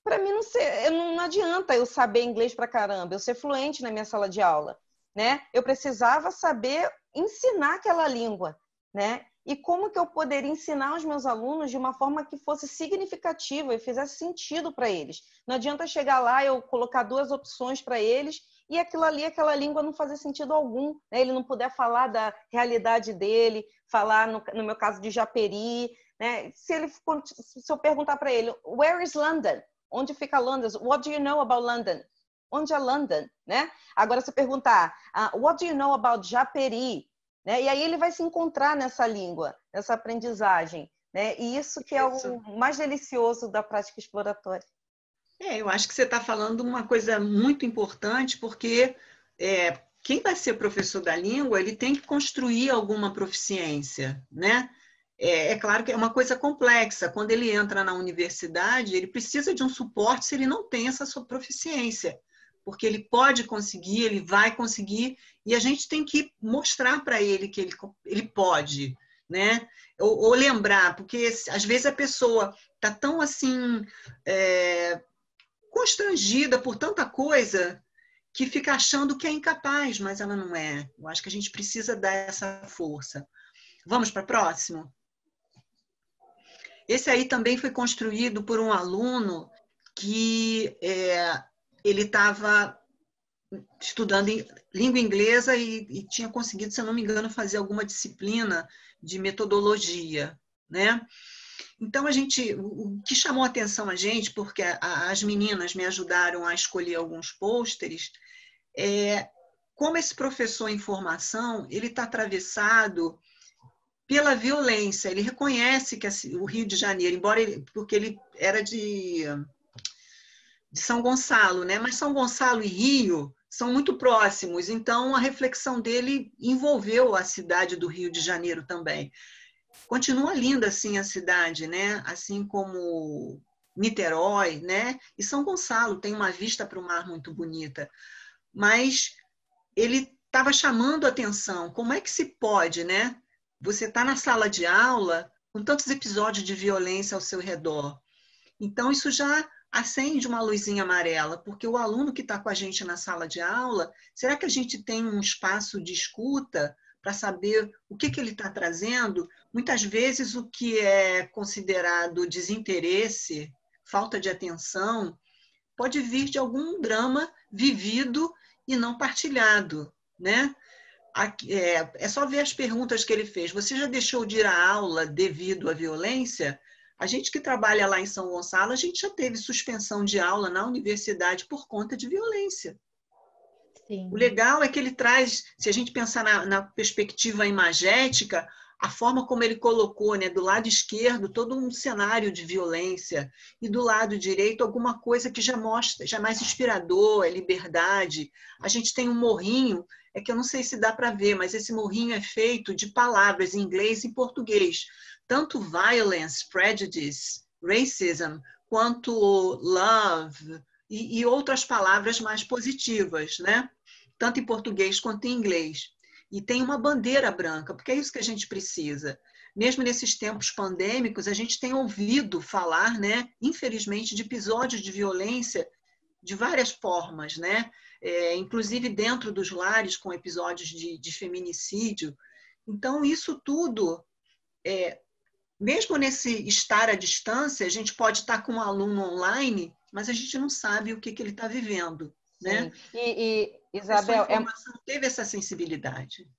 para mim não, ser, não, adianta eu saber inglês para caramba, eu ser fluente na minha sala de aula, né? Eu precisava saber ensinar aquela língua, né? E como que eu poderia ensinar os meus alunos de uma forma que fosse significativa e fizesse sentido para eles? Não adianta chegar lá e eu colocar duas opções para eles e aquilo ali, aquela língua não fazer sentido algum, né? Ele não puder falar da realidade dele, falar no, no meu caso de Japeri, né? Se ele se eu perguntar para ele, where is London? Onde fica London? What do you know about London? Onde é London, né? Agora se perguntar, uh, what do you know about Japeri? Né? E aí ele vai se encontrar nessa língua, nessa aprendizagem, né? E isso que é isso. o mais delicioso da prática exploratória. É, eu acho que você está falando uma coisa muito importante, porque é, quem vai ser professor da língua, ele tem que construir alguma proficiência, né? É, é, claro que é uma coisa complexa. Quando ele entra na universidade, ele precisa de um suporte se ele não tem essa sua proficiência, porque ele pode conseguir, ele vai conseguir, e a gente tem que mostrar para ele que ele, ele pode, né? Ou, ou, lembrar, porque às vezes a pessoa está tão assim é, constrangida por tanta coisa que fica achando que é incapaz, mas ela não é. Eu acho que a gente precisa dar essa força. Vamos para o próximo? Esse aí também foi construído por um aluno que é, ele estava estudando língua inglesa e, e, tinha conseguido, se não me engano, fazer alguma disciplina de metodologia, né? Então a gente, o que chamou a atenção a gente, porque a, as meninas me ajudaram a escolher alguns pôsteres, é como esse professor em formação ele está atravessado pela violência. Ele reconhece que o Rio de Janeiro, embora ele, porque ele era de, de São Gonçalo, né? Mas São Gonçalo e Rio são muito próximos, então a reflexão dele envolveu a cidade do Rio de Janeiro também. Continua linda assim a cidade, né? Assim como Niterói, né? E São Gonçalo tem uma vista para o mar muito bonita. Mas ele estava chamando atenção, como é que se pode, né? Você está na sala de aula com tantos episódios de violência ao seu redor. Então, isso já acende uma luzinha amarela, porque o aluno que está com a gente na sala de aula, será que a gente tem um espaço de escuta para saber o que, que ele está trazendo? Muitas vezes, o que é considerado desinteresse, falta de atenção, pode vir de algum drama vivido e não partilhado, né? É, é só ver as perguntas que ele fez. Você já deixou de ir à aula devido à violência? A gente que trabalha lá em São Gonçalo, a gente já teve suspensão de aula na universidade por conta de violência. Sim. O legal é que ele traz, se a gente pensar na, na perspectiva imagética, a forma como ele colocou, né, do lado esquerdo, todo um cenário de violência, e do lado direito, alguma coisa que já mostra, já é mais inspirador, é liberdade. A gente tem um morrinho é que eu não sei se dá para ver, mas esse morrinho é feito de palavras em inglês e português. Tanto violence, prejudice, racism, quanto love e, e outras palavras mais positivas, né? Tanto em português quanto em inglês. E tem uma bandeira branca, porque é isso que a gente precisa mesmo nesses tempos pandêmicos, a gente tem ouvido falar, né, infelizmente, de episódios de violência de várias formas, né? É, inclusive dentro dos lares, com episódios de, de feminicídio. Então, isso tudo, é, mesmo nesse estar à distância, a gente pode estar com um aluno online, mas a gente não sabe o que, que ele está vivendo. Né? E, e, Isabel, é... teve essa sensibilidade.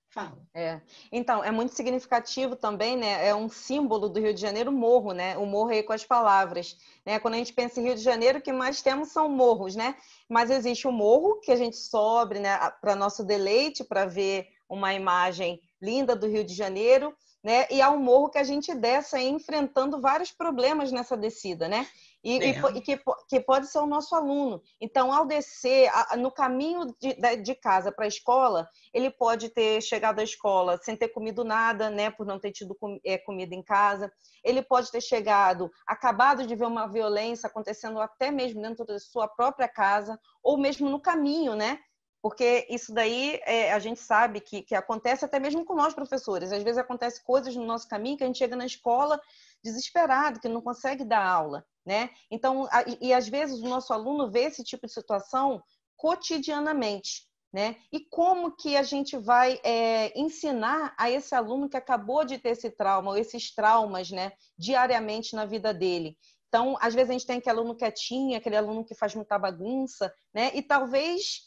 É. Então, é muito significativo também, né? É um símbolo do Rio de Janeiro, morro, né? O morro aí com as palavras. Né? Quando a gente pensa em Rio de Janeiro, o que mais temos são morros, né? Mas existe o morro que a gente sobe, né? Para nosso deleite, para ver uma imagem linda do Rio de Janeiro, né? E há um morro que a gente desce aí enfrentando vários problemas nessa descida, né? E, e, e que, que, pode ser o nosso aluno. Então, ao descer a, no caminho de, de casa para a escola, ele pode ter chegado à escola sem ter comido nada, né, por não ter tido com, é, comida em casa. Ele pode ter chegado, acabado de ver uma violência acontecendo até mesmo dentro da sua própria casa, ou mesmo no caminho, né? Porque isso daí é, a gente sabe que, que acontece até mesmo com nós, professores. Às vezes acontece coisas no nosso caminho que a gente chega na escola desesperado, que não consegue dar aula né? Então, e às vezes o nosso aluno vê esse tipo de situação cotidianamente, né? E como que a gente vai é, ensinar a esse aluno que acabou de ter esse trauma, ou esses traumas, né, diariamente na vida dele? Então, às vezes a gente tem aquele aluno quietinho, aquele aluno que faz muita bagunça, né? E talvez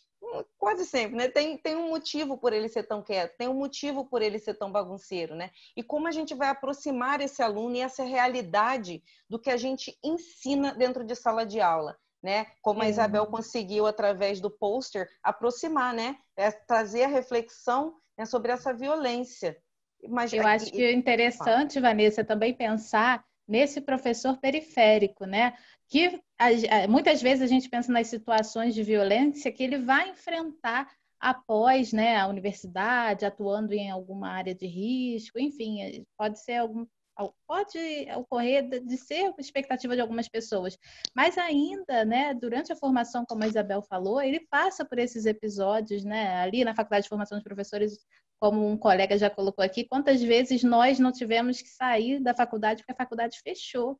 quase sempre, né? Tem, tem um motivo por ele ser tão quieto, tem um motivo por ele ser tão bagunceiro, né? E como a gente vai aproximar esse aluno e essa realidade do que a gente ensina dentro de sala de aula, né? Como a é. Isabel conseguiu através do pôster aproximar, né? É trazer a reflexão né, sobre essa violência. Mas, Eu acho que é interessante, Vanessa, também pensar nesse professor periférico, né? Que muitas vezes a gente pensa nas situações de violência que ele vai enfrentar após né, a universidade, atuando em alguma área de risco, enfim, pode ser algum, pode ocorrer de ser expectativa de algumas pessoas, mas ainda, né, durante a formação, como a Isabel falou, ele passa por esses episódios, né, ali na Faculdade de Formação de Professores, como um colega já colocou aqui, quantas vezes nós não tivemos que sair da faculdade porque a faculdade fechou.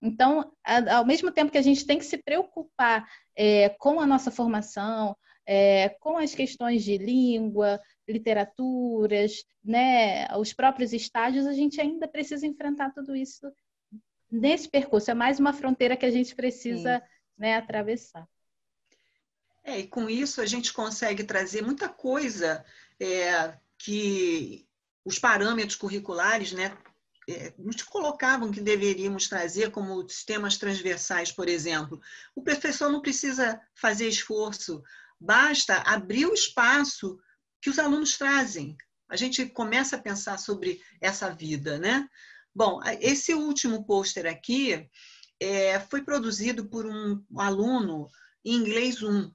Então, ao mesmo tempo que a gente tem que se preocupar é, com a nossa formação, é, com as questões de língua, literaturas, né, os próprios estágios, a gente ainda precisa enfrentar tudo isso nesse percurso. É mais uma fronteira que a gente precisa né, atravessar. É, e com isso a gente consegue trazer muita coisa é, que os parâmetros curriculares né, nos colocavam que deveríamos trazer como sistemas transversais, por exemplo. O professor não precisa fazer esforço Basta abrir o espaço que os alunos trazem. A gente começa a pensar sobre essa vida, né? Bom, esse último pôster aqui é, foi produzido por um aluno em inglês 1.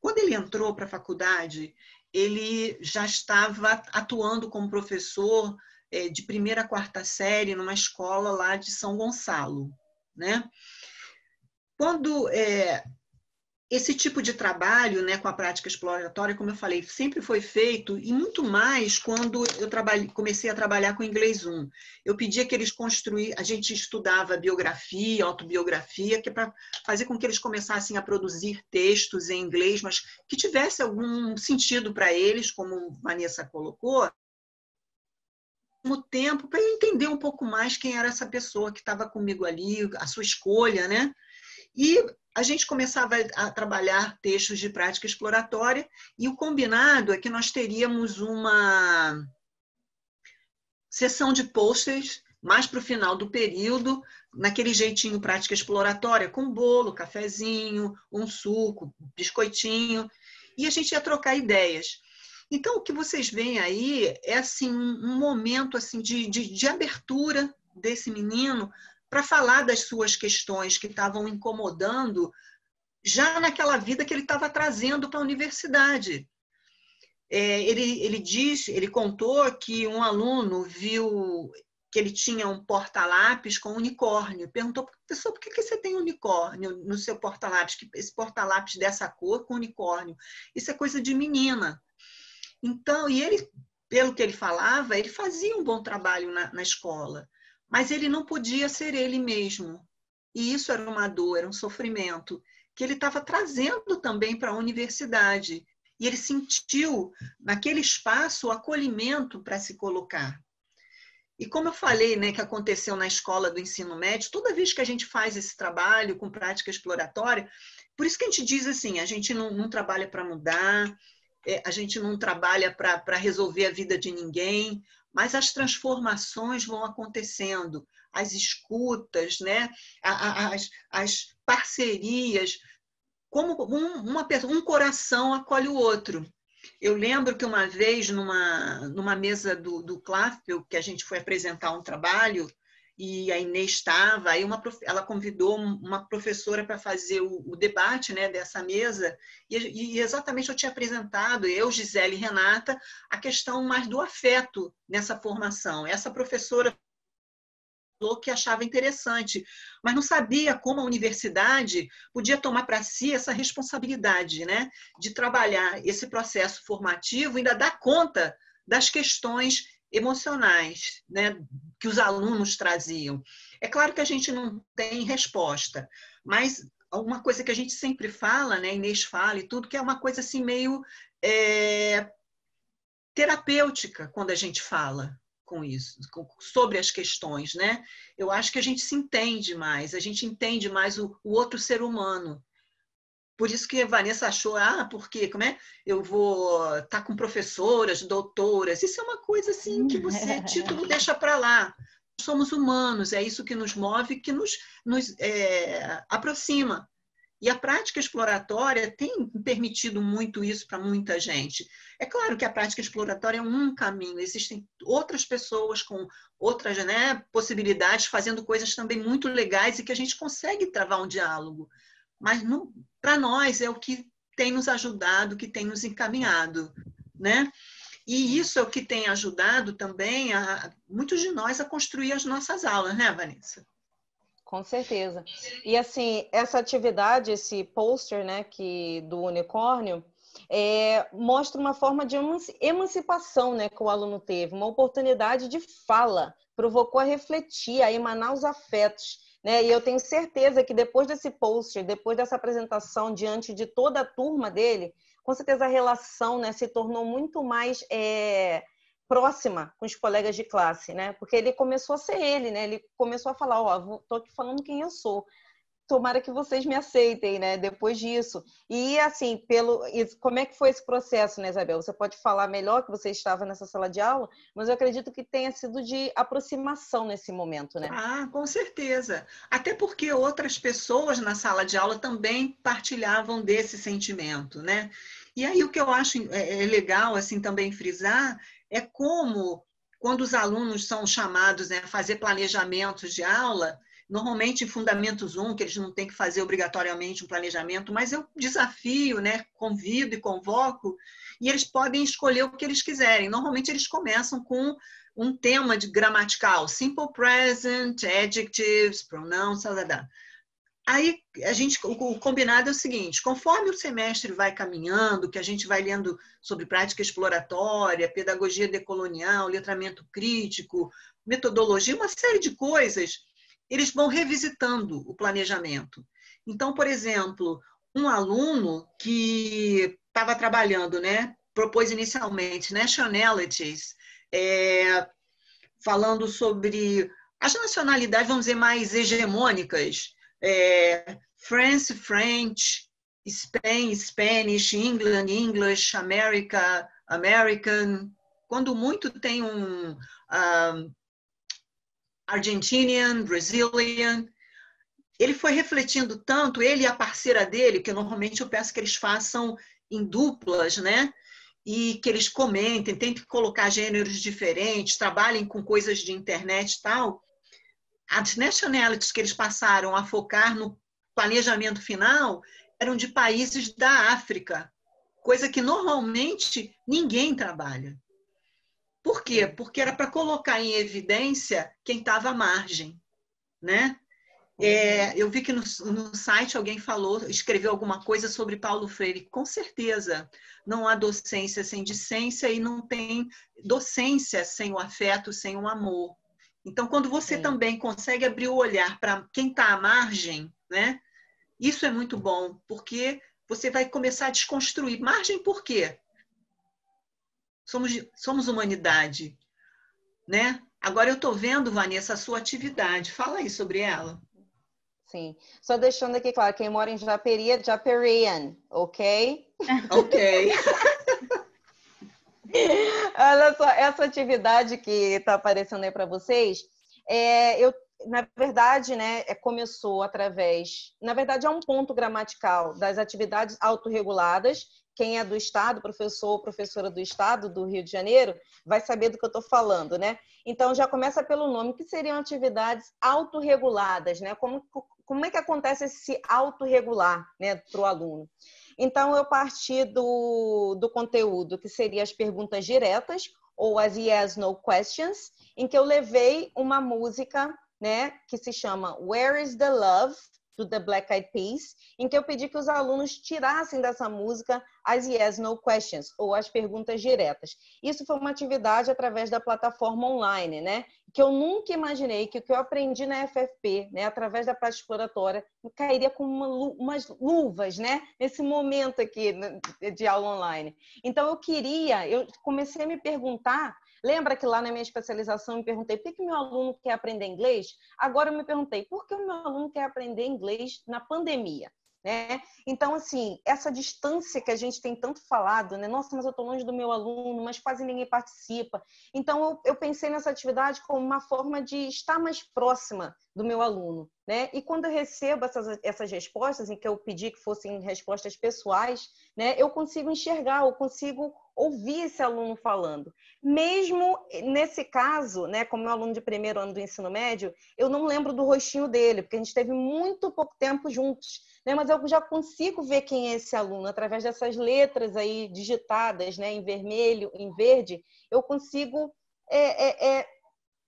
Quando ele entrou para a faculdade, ele já estava atuando como professor é, de primeira a quarta série numa escola lá de São Gonçalo, né? Quando é, esse tipo de trabalho né, com a prática exploratória, como eu falei, sempre foi feito, e muito mais quando eu comecei a trabalhar com inglês 1. Eu pedia que eles construíssem, a gente estudava biografia, autobiografia, que é para fazer com que eles começassem a produzir textos em inglês, mas que tivesse algum sentido para eles, como Vanessa colocou, tempo, para entender um pouco mais quem era essa pessoa que estava comigo ali, a sua escolha, né? E a gente começava a trabalhar textos de prática exploratória e o combinado é que nós teríamos uma sessão de posters mais para o final do período, naquele jeitinho prática exploratória, com bolo, cafezinho, um suco, biscoitinho, e a gente ia trocar ideias. Então, o que vocês veem aí é assim um momento assim de, de, de abertura desse menino para falar das suas questões que estavam incomodando já naquela vida que ele estava trazendo para a universidade. É, ele, ele diz, ele contou que um aluno viu que ele tinha um porta-lápis com unicórnio. Perguntou, professor, por que, que você tem unicórnio no seu porta-lápis? Esse porta-lápis dessa cor com unicórnio. Isso é coisa de menina. Então, e ele, pelo que ele falava, ele fazia um bom trabalho na, na escola mas ele não podia ser ele mesmo. E isso era uma dor, era um sofrimento que ele estava trazendo também para a universidade. E ele sentiu naquele espaço o acolhimento para se colocar. E como eu falei, né, que aconteceu na escola do ensino médio, toda vez que a gente faz esse trabalho com prática exploratória, por isso que a gente diz assim, a gente não, não trabalha para mudar, a gente não trabalha para resolver a vida de ninguém, mas as transformações vão acontecendo, as escutas, né? as, as parcerias, como um, uma, um coração acolhe o outro. Eu lembro que uma vez, numa, numa mesa do, do CLAFPEL, que a gente foi apresentar um trabalho, e a Inês estava, aí uma, ela convidou uma professora para fazer o, o, debate né, dessa mesa, e, e, exatamente eu tinha apresentado, eu, Gisele e Renata, a questão mais do afeto nessa formação. Essa professora falou que achava interessante, mas não sabia como a universidade podia tomar para si essa responsabilidade né, de trabalhar esse processo formativo e ainda dar conta das questões emocionais né, que os alunos traziam. É claro que a gente não tem resposta, mas uma coisa que a gente sempre fala, né, Inês fala e tudo, que é uma coisa assim meio é, terapêutica quando a gente fala com isso, sobre as questões, né? Eu acho que a gente se entende mais, a gente entende mais o, o outro ser humano. Por isso que a Vanessa achou, ah, porque como é? Eu vou estar tá com professoras, doutoras. Isso é uma coisa assim que você título deixa para lá. Somos humanos, é isso que nos move, que nos, nos é, aproxima. E a prática exploratória tem permitido muito isso para muita gente. É claro que a prática exploratória é um caminho, existem outras pessoas com outras né, possibilidades, fazendo coisas também muito legais e que a gente consegue travar um diálogo mas para nós é o que tem nos ajudado, que tem nos encaminhado, né? E isso é o que tem ajudado também a, muitos de nós a construir as nossas aulas, né, Vanessa? Com certeza. E assim, essa atividade, esse poster, né, que do unicórnio, é, mostra uma forma de emancipação, né, que o aluno teve, uma oportunidade de fala, provocou a refletir, a emanar os afetos. Né? E eu tenho certeza que depois desse poster, depois dessa apresentação diante de toda a turma dele, com certeza a relação né, se tornou muito mais é, próxima com os colegas de classe, né? Porque ele começou a ser ele, né? Ele começou a falar, ó, oh, tô aqui falando quem eu sou. Tomara que vocês me aceitem, né? Depois disso. E assim, pelo como é que foi esse processo, né, Isabel? Você pode falar melhor que você estava nessa sala de aula, mas eu acredito que tenha sido de aproximação nesse momento, né? Ah, com certeza. Até porque outras pessoas na sala de aula também partilhavam desse sentimento, né? E aí o que eu acho é, é legal assim também frisar é como, quando os alunos são chamados né, a fazer planejamentos de aula, normalmente em Fundamentos 1, que eles não têm que fazer obrigatoriamente um planejamento, mas eu desafio, né, convido e convoco, e eles podem escolher o que eles quiserem. Normalmente eles começam com um tema de gramatical, simple present, adjectives, pronouns, tal. Aí a gente, o combinado é o seguinte: conforme o semestre vai caminhando, que a gente vai lendo sobre prática exploratória, pedagogia decolonial, letramento crítico, metodologia, uma série de coisas, eles vão revisitando o planejamento. Então, por exemplo, um aluno que estava trabalhando, né, propôs inicialmente nationalities, é, falando sobre as nacionalidades, vamos dizer, mais hegemônicas é, France, French, Spain, Spanish, England, English, America, American. Quando muito tem um, um Argentinian, Brazilian. Ele foi refletindo tanto, ele e a parceira dele, que normalmente eu peço que eles façam em duplas, né? E que eles comentem, tentem colocar gêneros diferentes, trabalhem com coisas de internet e tal as nationalities que eles passaram a focar no planejamento final eram de países da África, coisa que normalmente ninguém trabalha. Por quê? Porque era para colocar em evidência quem estava à margem, né? É, eu vi que no, no, site alguém falou, escreveu alguma coisa sobre Paulo Freire. Com certeza, não há docência sem discência e não tem docência sem o afeto, sem o amor. Então, quando você Sim. também consegue abrir o olhar para quem está à margem, né? Isso é muito bom, porque você vai começar a desconstruir. Margem por quê? Somos, somos humanidade, né? Agora eu estou vendo, Vanessa, a sua atividade. Fala aí sobre ela. Sim. Só deixando aqui claro, quem mora em Japeri é Japerian, ok? Ok. Olha só, essa atividade que está aparecendo aí para vocês, é, eu, na verdade, né, é, começou através, na verdade, é um ponto gramatical das atividades autorreguladas. Quem é do Estado, professor ou professora do Estado do Rio de Janeiro, vai saber do que eu estou falando, né? Então, já começa pelo nome, que seriam atividades autorreguladas, né? Como, como é que acontece esse autorregular né, para o aluno? Então, eu parti do, do conteúdo que seria as perguntas diretas, ou as yes, no questions, em que eu levei uma música né, que se chama Where is the Love? Do The Black Eyed Peas, em que eu pedi que os alunos tirassem dessa música as yes, no questions, ou as perguntas diretas. Isso foi uma atividade através da plataforma online, né? Que eu nunca imaginei que o que eu aprendi na FFP, né, através da prática exploratória, cairia com uma, umas luvas, né? Nesse momento aqui de aula online. Então eu queria, eu comecei a me perguntar Lembra que lá na minha especialização eu me perguntei por que meu aluno quer aprender inglês? Agora eu me perguntei por que o meu aluno quer aprender inglês na pandemia? Né? Então, assim, essa distância que a gente tem tanto falado, né? Nossa, mas eu estou longe do meu aluno, mas quase ninguém participa. Então, eu, eu, pensei nessa atividade como uma forma de estar mais próxima do meu aluno. Né? E quando eu recebo essas, essas respostas, em que eu pedi que fossem respostas pessoais, né, eu consigo enxergar, eu consigo ouvir esse aluno falando. Mesmo nesse caso, né, como meu aluno de primeiro ano do ensino médio, eu não lembro do rostinho dele, porque a gente teve muito pouco tempo juntos, né, mas eu já consigo ver quem é esse aluno através dessas letras aí digitadas, né, em vermelho, em verde, eu consigo é, é, é,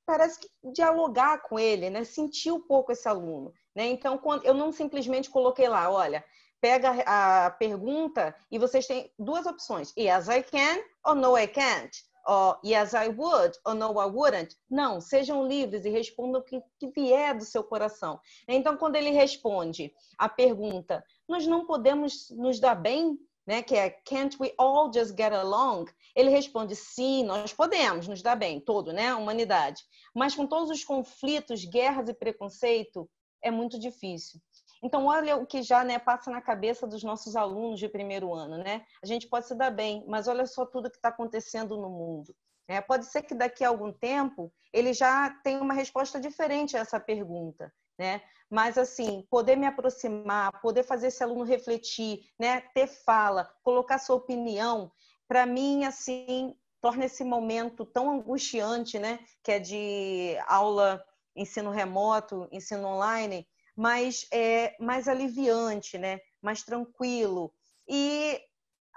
parece que dialogar com ele, né? Sentir um pouco esse aluno, né? Então, quando eu não simplesmente coloquei lá, olha, pega a pergunta e vocês têm duas opções: yes I can ou no I can't. Ou yes I would ou no I wouldn't. Não, sejam livres e respondam o que, que vier do seu coração. Então, quando ele responde a pergunta, nós não podemos nos dar bem né, que é Can't we all just get along? Ele responde sim, nós podemos nos dar bem, todo, né, a humanidade. Mas com todos os conflitos, guerras e preconceito, é muito difícil. Então, olha o que já né, passa na cabeça dos nossos alunos de primeiro ano, né? A gente pode se dar bem, mas olha só tudo que está acontecendo no mundo. É, pode ser que daqui a algum tempo ele já tenha uma resposta diferente a essa pergunta né? Mas assim, poder me aproximar, poder fazer esse aluno refletir, né? Ter fala, colocar sua opinião, para mim assim torna esse momento tão angustiante, né? Que é de aula, ensino remoto, ensino online, mas é mais aliviante, né? Mais tranquilo. E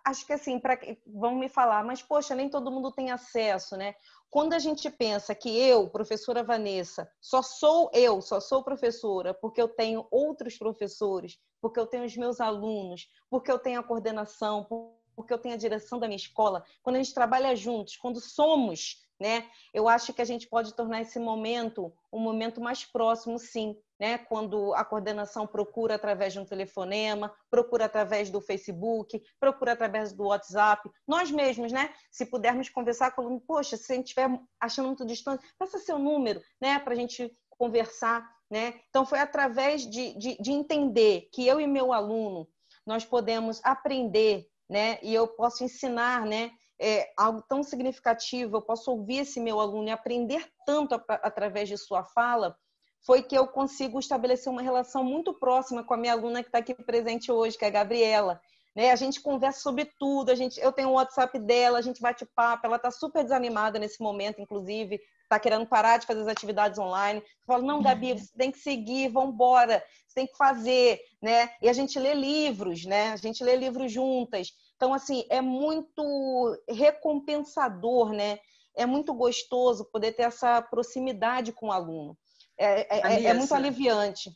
acho que assim, para vão me falar, mas poxa, nem todo mundo tem acesso, né? Quando a gente pensa que eu, professora Vanessa, só sou eu, só sou professora porque eu tenho outros professores, porque eu tenho os meus alunos, porque eu tenho a coordenação, porque eu tenho a direção da minha escola, quando a gente trabalha juntos, quando somos, né? Eu acho que a gente pode tornar esse momento um momento mais próximo, sim, né? Quando a coordenação procura através de um telefonema, procura através do Facebook, procura através do WhatsApp, nós mesmos, né? Se pudermos conversar com poxa, se a gente estiver achando muito distante, passa seu número, né? Para a gente conversar, né? Então foi através de, de, de entender que eu e meu aluno nós podemos aprender, né? E eu posso ensinar, né? É, algo tão significativo, eu posso ouvir esse meu aluno e aprender tanto a, através de sua fala, foi que eu consigo estabelecer uma relação muito próxima com a minha aluna que está aqui presente hoje, que é a Gabriela. Né? A gente conversa sobre tudo, a gente, eu tenho o WhatsApp dela, a gente bate papo, ela está super desanimada nesse momento, inclusive, está querendo parar de fazer as atividades online. Eu falo, não, Gabi, você tem que seguir, vamos embora, você tem que fazer, né? E a gente lê livros, né? A gente lê livros juntas. Então, assim, é muito recompensador, né? É muito gostoso poder ter essa proximidade com o aluno. É, é, é, muito aliviante.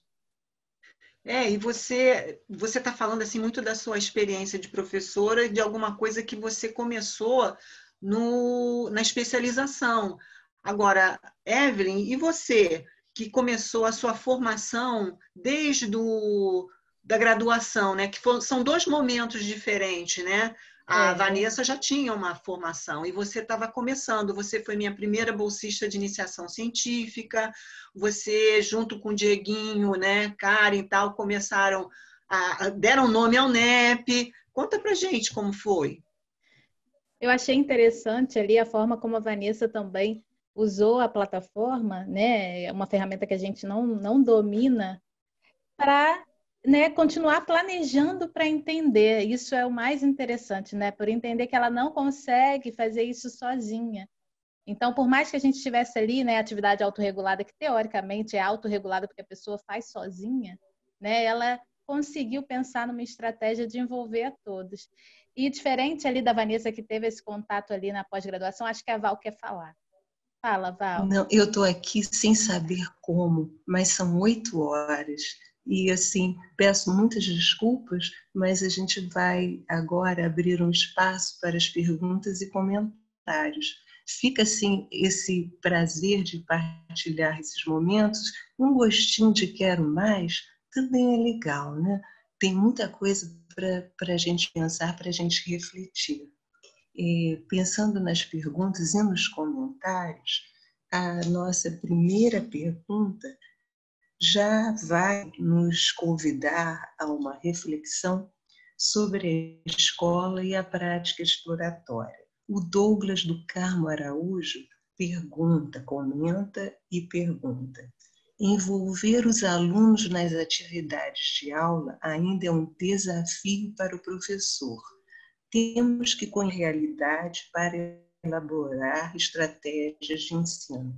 É, e você você está falando assim muito da sua experiência de professora, de alguma coisa que você começou no, na especialização. Agora, Evelyn, e você que começou a sua formação desde do, da graduação, né? Que for, são dois momentos diferentes, né? A é. Vanessa já tinha uma formação e você estava começando. Você foi minha primeira bolsista de iniciação científica. Você, junto com o Dieguinho, né, Karen e tal, começaram a, deram nome ao NEP. Conta pra gente como foi. Eu achei interessante ali a forma como a Vanessa também usou a plataforma, né, é uma ferramenta que a gente não, não domina, para né, continuar planejando para entender. Isso é o mais interessante, né? Por entender que ela não consegue fazer isso sozinha. Então, por mais que a gente estivesse ali, né, atividade autorregulada, que teoricamente é autorregulada porque a pessoa faz sozinha, né, ela conseguiu pensar numa estratégia de envolver a todos. E diferente ali da Vanessa, que teve esse contato ali na pós-graduação, acho que a Val quer falar. Fala, Val. Não, eu estou aqui sem saber como, mas são oito horas. E assim, peço muitas desculpas, mas a gente vai agora abrir um espaço para as perguntas e comentários. Fica assim esse prazer de partilhar esses momentos, um gostinho de quero mais, também é legal, né? Tem muita coisa para a gente pensar, para a gente refletir. E, pensando nas perguntas e nos comentários, a nossa primeira pergunta já vai nos convidar a uma reflexão sobre a escola e a prática exploratória. O Douglas do Carmo Araújo pergunta, comenta e pergunta: Envolver os alunos nas atividades de aula ainda é um desafio para o professor. Temos que com realidade para elaborar estratégias de ensino.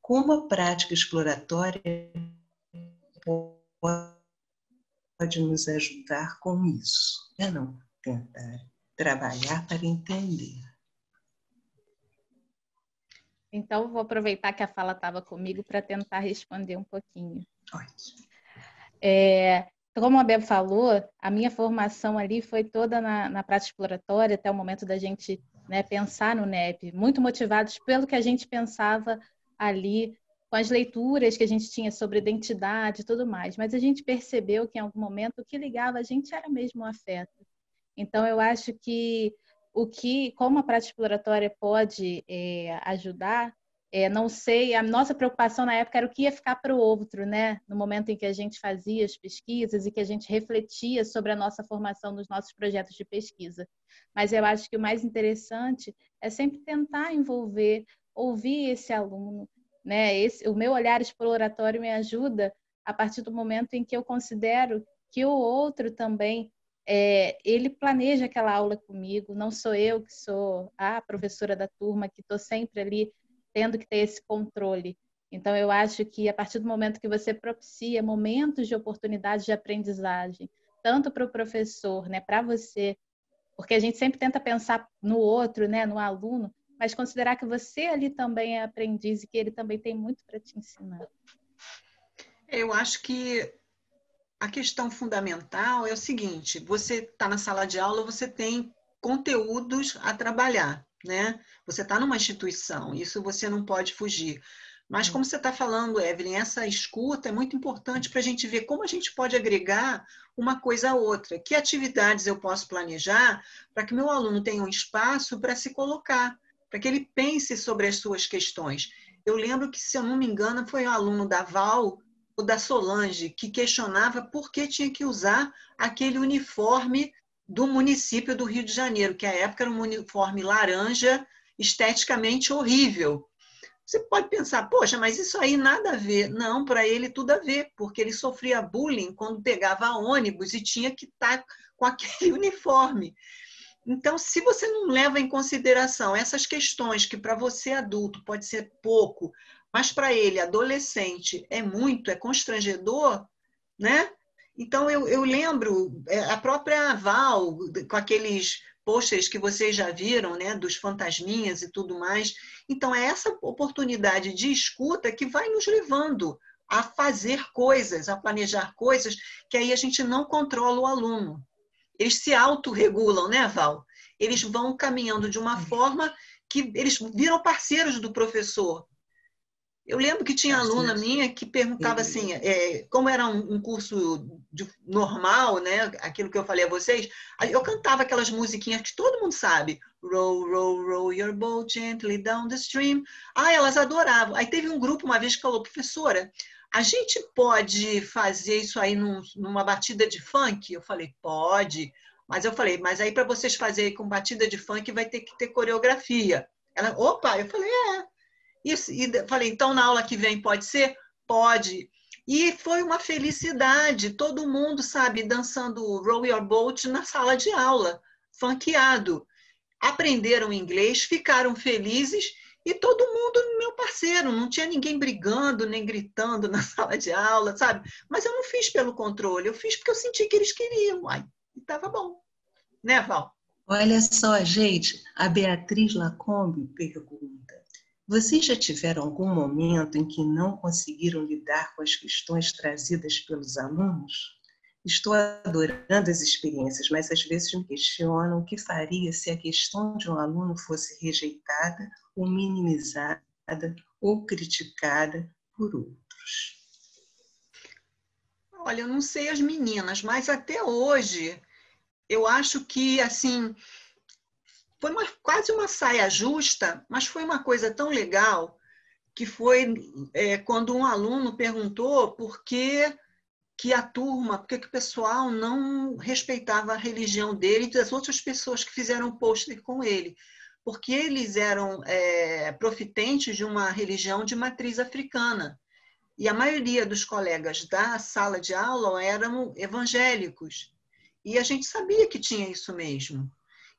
Como a prática exploratória pode nos ajudar com isso? É não tentar trabalhar para entender. Então, vou aproveitar que a fala estava comigo para tentar responder um pouquinho. Ótimo. É, como a Bel falou, a minha formação ali foi toda na, na prática exploratória, até o momento da gente né, pensar no NEP, muito motivados pelo que a gente pensava ali, com as leituras que a gente tinha sobre identidade e tudo mais. Mas a gente percebeu que em algum momento o que ligava a gente era mesmo o afeto. Então, eu acho que o que, como a prática exploratória pode é, ajudar, é, não sei, a nossa preocupação na época era o que ia ficar para o outro, né? No momento em que a gente fazia as pesquisas e que a gente refletia sobre a nossa formação nos nossos projetos de pesquisa. Mas eu acho que o mais interessante é sempre tentar envolver, ouvir esse aluno, né? Esse, o meu olhar exploratório me ajuda a partir do momento em que eu considero que o outro também é, ele planeja aquela aula comigo, não sou eu que sou a professora da turma, que estou sempre ali tendo que ter esse controle. Então, eu acho que a partir do momento que você propicia momentos de oportunidade de aprendizagem, tanto para o professor, né, para você, porque a gente sempre tenta pensar no outro, né, no aluno, mas considerar que você ali também é aprendiz e que ele também tem muito para te ensinar. Eu acho que a questão fundamental é o seguinte: você está na sala de aula, você tem conteúdos a trabalhar, né? Você está numa instituição, isso você não pode fugir. Mas como você está falando, Evelyn, essa escuta é muito importante para a gente ver como a gente pode agregar uma coisa a outra. Que atividades eu posso planejar para que meu aluno tenha um espaço para se colocar, para que ele pense sobre as suas questões. Eu lembro que, se eu não me engano, foi um aluno da Val o da Solange, que questionava por que tinha que usar aquele uniforme do município do Rio de Janeiro, que à época era um uniforme laranja, esteticamente horrível. Você pode pensar, poxa, mas isso aí nada a ver. Não, para ele tudo a ver, porque ele sofria bullying quando pegava ônibus e tinha que estar com aquele uniforme. Então, se você não leva em consideração essas questões que para você adulto pode ser pouco, mas para ele, adolescente, é muito, é constrangedor, né? Então, eu, eu lembro é, a própria Val, com aqueles posters que vocês já viram, né, dos fantasminhas e tudo mais. Então, é essa oportunidade de escuta que vai nos levando a fazer coisas, a planejar coisas, que aí a gente não controla o aluno. Eles se autorregulam, né, Val? Eles vão caminhando de uma forma que eles viram parceiros do professor. Eu lembro que tinha aluna minha que perguntava assim, é, como era um, um curso de, normal, né? Aquilo que eu falei a vocês, eu cantava aquelas musiquinhas que todo mundo sabe. Row, row, row your boat gently down the stream. Ah, elas adoravam. Aí teve um grupo uma vez que falou, professora, a gente pode fazer isso aí num, numa batida de funk? Eu falei, pode. Mas eu falei, mas aí para vocês fazerem com batida de funk vai ter que ter coreografia. Ela, opa, eu falei, é. E, e falei, então na aula que vem pode ser? Pode. E foi uma felicidade, todo mundo, sabe, dançando Roll Your Boat na sala de aula, funkeado. Aprenderam inglês, ficaram felizes e todo mundo meu parceiro, não tinha ninguém brigando nem gritando na sala de aula, sabe? Mas eu não fiz pelo controle, eu fiz porque eu senti que eles queriam, ai, e estava bom. Né, Val? Olha só, gente, a Beatriz Lacombe pergunta: vocês já tiveram algum momento em que não conseguiram lidar com as questões trazidas pelos alunos? Estou adorando as experiências, mas às vezes me questiono o que faria se a questão de um aluno fosse rejeitada ou minimizada ou criticada por outros. Olha, eu não sei as meninas, mas até hoje eu acho que assim foi uma, quase uma saia justa, mas foi uma coisa tão legal que foi é, quando um aluno perguntou por que, que a turma, por que, que o pessoal não respeitava a religião dele e das outras pessoas que fizeram pôster com ele. Porque eles eram é, profitentes de uma religião de matriz africana. e a maioria dos colegas da sala de aula eram evangélicos. E a gente sabia que tinha isso mesmo.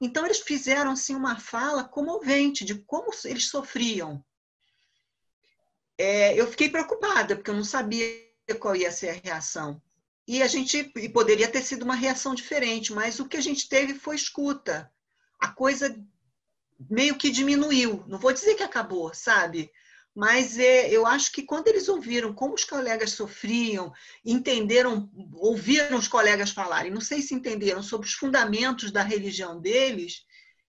Então, eles fizeram assim, uma fala comovente de como eles sofriam. É, eu fiquei preocupada, porque eu não sabia qual ia ser a reação. E a gente e poderia ter sido uma reação diferente, mas o que a gente teve foi escuta. A coisa meio que diminuiu. Não vou dizer que acabou, sabe? Mas é, eu acho que quando eles ouviram como os colegas sofriam, entenderam, ouviram os colegas falarem, não sei se entenderam sobre os fundamentos da religião deles,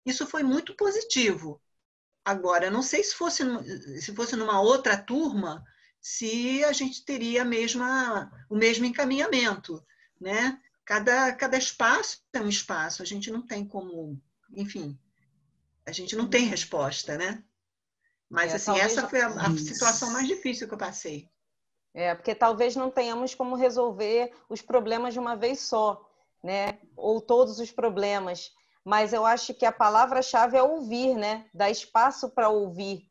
isso foi muito positivo. Agora, não sei se fosse, se fosse numa outra turma, se a gente teria a mesma, o mesmo encaminhamento, né? Cada, cada espaço é um espaço, a gente não tem como, enfim, a gente não tem resposta, né? Mas, é, assim, essa foi a, a situação mais difícil que eu passei. É, porque talvez não tenhamos como resolver os problemas de uma vez só, né? Ou todos os problemas. Mas eu acho que a palavra-chave é ouvir, né? Dar espaço para ouvir.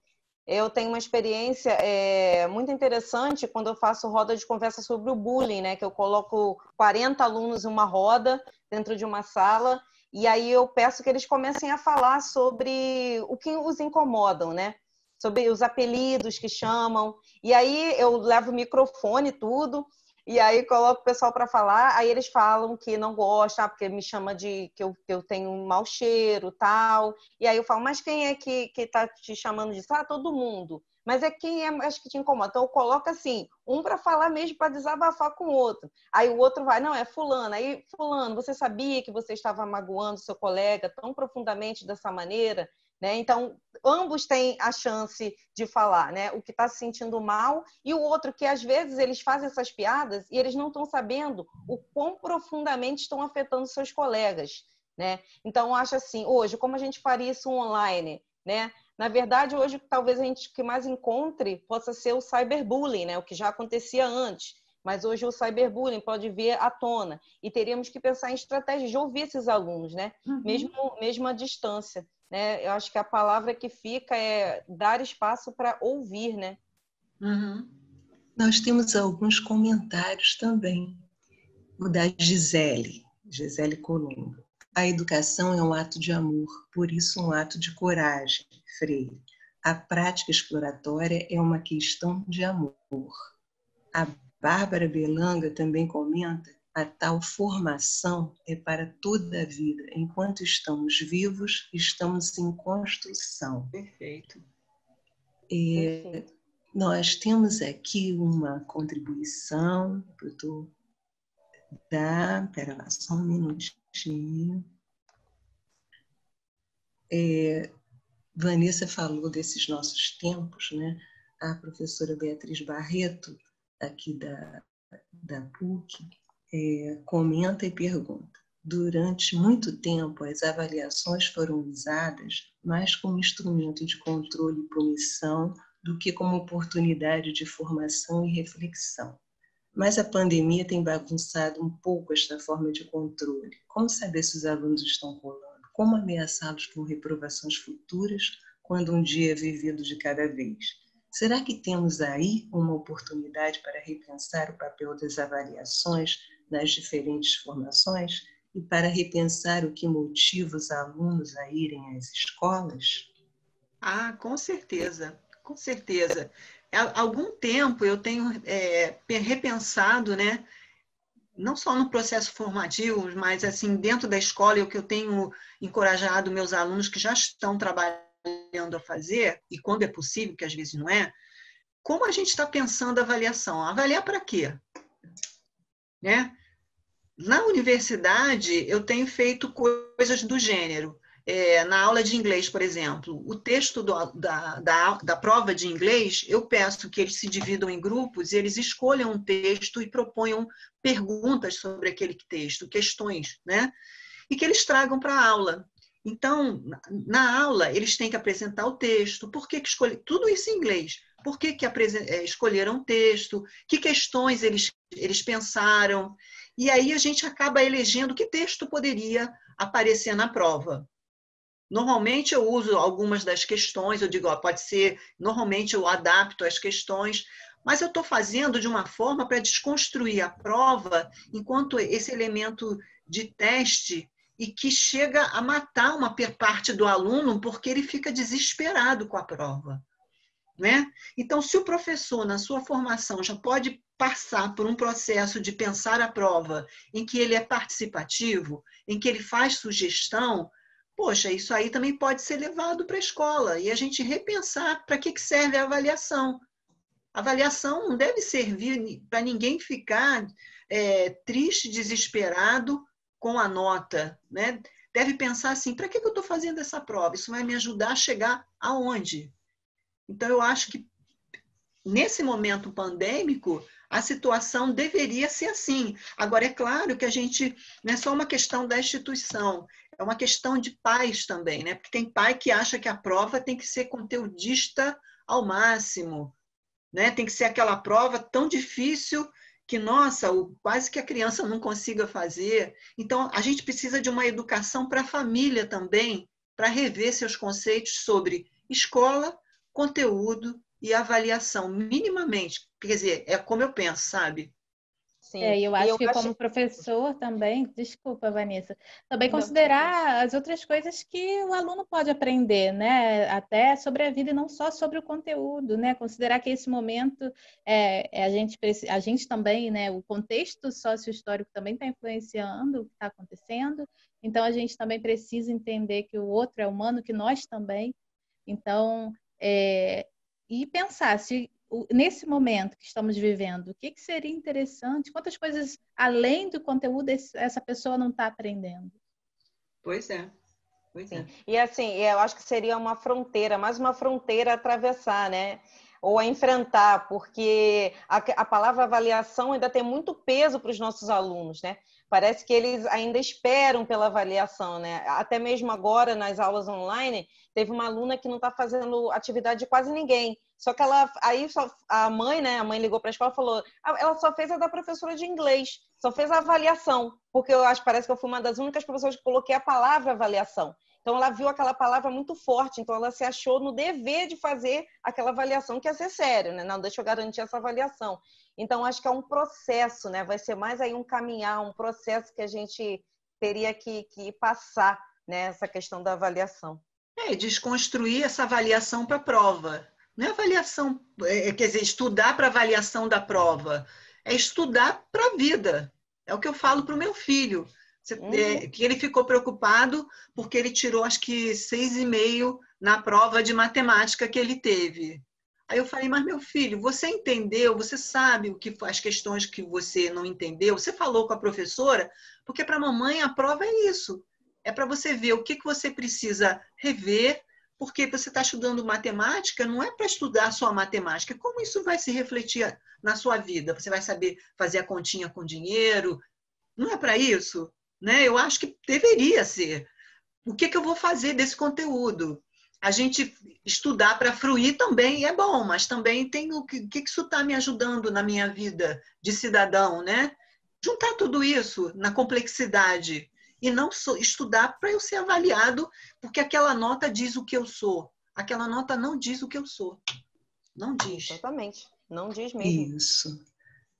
Eu tenho uma experiência é, muito interessante quando eu faço roda de conversa sobre o bullying, né? Que eu coloco 40 alunos em uma roda dentro de uma sala e aí eu peço que eles comecem a falar sobre o que os incomodam, né? Sobre os apelidos que chamam. E aí eu levo o microfone tudo e aí coloco o pessoal para falar, aí eles falam que não gostam, porque me chama de que eu, que eu tenho um mau cheiro, tal. E aí eu falo, mas quem é que, que tá te chamando disso? Ah, todo mundo. Mas é quem é acho que te incomoda. Então eu coloco assim, um para falar mesmo, para desabafar com o outro. Aí o outro vai, não, é fulano. Aí, fulano, você sabia que você estava magoando seu colega tão profundamente dessa maneira? Né? Então, ambos têm a chance de falar, né? O que está se sentindo mal e o outro que às vezes eles fazem essas piadas e eles não estão sabendo o quão profundamente estão afetando seus colegas, né? Então, acho assim, hoje, como a gente faria isso online, né? Na verdade, hoje talvez a gente que mais encontre possa ser o cyberbullying, né? O que já acontecia antes. Mas hoje o cyberbullying pode vir à tona e teríamos que pensar em estratégias de ouvir esses alunos, né? Uhum. Mesmo, mesmo à distância. Né? Eu acho que a palavra que fica é dar espaço para ouvir, né? Uhum. Nós temos alguns comentários também. O da Gisele, Gisele Colombo. A educação é um ato de amor, por isso um ato de coragem, Freire. A prática exploratória é uma questão de amor. A Bárbara Belanga também comenta a tal formação é para toda a vida. Enquanto estamos vivos, estamos em construção. Perfeito. É, Perfeito. Nós temos aqui uma contribuição, eu estou da. Pera lá, só um minutinho. É, Vanessa falou desses nossos tempos, né? A professora Beatriz Barreto, aqui da, da PUC, é, comenta e pergunta. Durante muito tempo, as avaliações foram usadas mais como instrumento de controle e punição do que como oportunidade de formação e reflexão. Mas a pandemia tem bagunçado um pouco esta forma de controle. Como saber se os alunos estão rolando? Como ameaçá-los com reprovações futuras quando um dia é vivido de cada vez? Será que temos aí uma oportunidade para repensar o papel das avaliações nas diferentes formações e para repensar o que motiva os alunos a irem às escolas? Ah, com certeza, com certeza. Há algum tempo eu tenho é, repensado, né? Não só no processo formativo, mas assim dentro da escola, o que eu tenho encorajado meus alunos que já estão trabalhando a fazer e quando é possível, que às vezes não é, como a gente está pensando a avaliação? Avaliar para quê? Né? Na universidade, eu tenho feito coisas do gênero. É, na aula de inglês, por exemplo, o texto do, da, da, da prova de inglês, eu peço que eles se dividam em grupos e eles escolham um texto e proponham perguntas sobre aquele texto, questões, né? E que eles tragam para a aula. Então, na aula, eles têm que apresentar o texto, por que, que escolher, tudo isso em inglês. Por que, que é, escolheram o texto, que questões eles, eles pensaram. E aí a gente acaba elegendo que texto poderia aparecer na prova. Normalmente eu uso algumas das questões, eu digo, ó, pode ser, normalmente eu adapto as questões, mas eu estou fazendo de uma forma para desconstruir a prova enquanto esse elemento de teste e que chega a matar uma parte do aluno porque ele fica desesperado com a prova. Né? Então, se o professor, na sua formação, já pode passar por um processo de pensar a prova em que ele é participativo, em que ele faz sugestão, poxa, isso aí também pode ser levado para a escola e a gente repensar para que serve a avaliação. A avaliação não deve servir para ninguém ficar é, triste, desesperado com a nota. Né? Deve pensar assim: para que eu estou fazendo essa prova? Isso vai me ajudar a chegar aonde? Então, eu acho que nesse momento pandêmico, a situação deveria ser assim. Agora, é claro que a gente não é só uma questão da instituição, é uma questão de pais também, né? Porque tem pai que acha que a prova tem que ser conteudista ao máximo, né? Tem que ser aquela prova tão difícil que, nossa, quase que a criança não consiga fazer. Então, a gente precisa de uma educação para a família também, para rever seus conceitos sobre escola, conteúdo e avaliação, minimamente. Quer dizer, é como eu penso, sabe? Sim. É, eu acho eu que acho... como professor também, desculpa, Vanessa, também considerar as outras coisas que o aluno pode aprender, né? Até sobre a vida e não só sobre o conteúdo, né? Considerar que esse momento é, é a gente a gente também, né? O contexto sócio-histórico também está influenciando o que está acontecendo. Então a gente também precisa entender que o outro é humano, que nós também. Então é, e pensar se nesse momento que estamos vivendo, o que, que seria interessante? Quantas coisas além do conteúdo essa pessoa não está aprendendo? Pois é. Pois é. E assim, eu acho que seria uma fronteira, mais uma fronteira a atravessar, né? Ou a enfrentar, porque a, a palavra avaliação ainda tem muito peso para os nossos alunos, né? Parece que eles ainda esperam pela avaliação, né? Até mesmo agora, nas aulas online, teve uma aluna que não está fazendo atividade de quase ninguém. Só que ela, aí só, a mãe, né? A mãe ligou para a escola e falou: ah, ela só fez a da professora de inglês, só fez a avaliação, porque eu acho, parece que eu fui uma das únicas professoras que coloquei a palavra avaliação. Então ela viu aquela palavra muito forte, então ela se achou no dever de fazer aquela avaliação que ia ser sério, né? Não, deixa eu garantir essa avaliação. Então acho que é um processo, né? Vai ser mais aí um caminhar, um processo que a gente teria que, que passar, né? Essa questão da avaliação. É, desconstruir essa avaliação para a prova. Não é avaliação, é, quer dizer, estudar para avaliação da prova. É estudar para a vida. É o que eu falo para o meu filho. Uhum. É, que ele ficou preocupado porque ele tirou acho que seis e meio na prova de matemática que ele teve. Aí eu falei, mas meu filho, você entendeu? Você sabe o que as questões que você não entendeu? Você falou com a professora? Porque para a mamãe a prova é isso. É para você ver o que, que você precisa rever, porque você está estudando matemática, não é para estudar só matemática. Como isso vai se refletir na sua vida? Você vai saber fazer a continha com dinheiro? Não é para isso? Né? Eu acho que deveria ser. O que, que eu vou fazer desse conteúdo? A gente estudar para fruir também é bom, mas também tem o que, que isso está me ajudando na minha vida de cidadão, né? Juntar tudo isso na complexidade e não estudar para eu ser avaliado, porque aquela nota diz o que eu sou. Aquela nota não diz o que eu sou. Não diz. Exatamente. Não diz mesmo. Isso.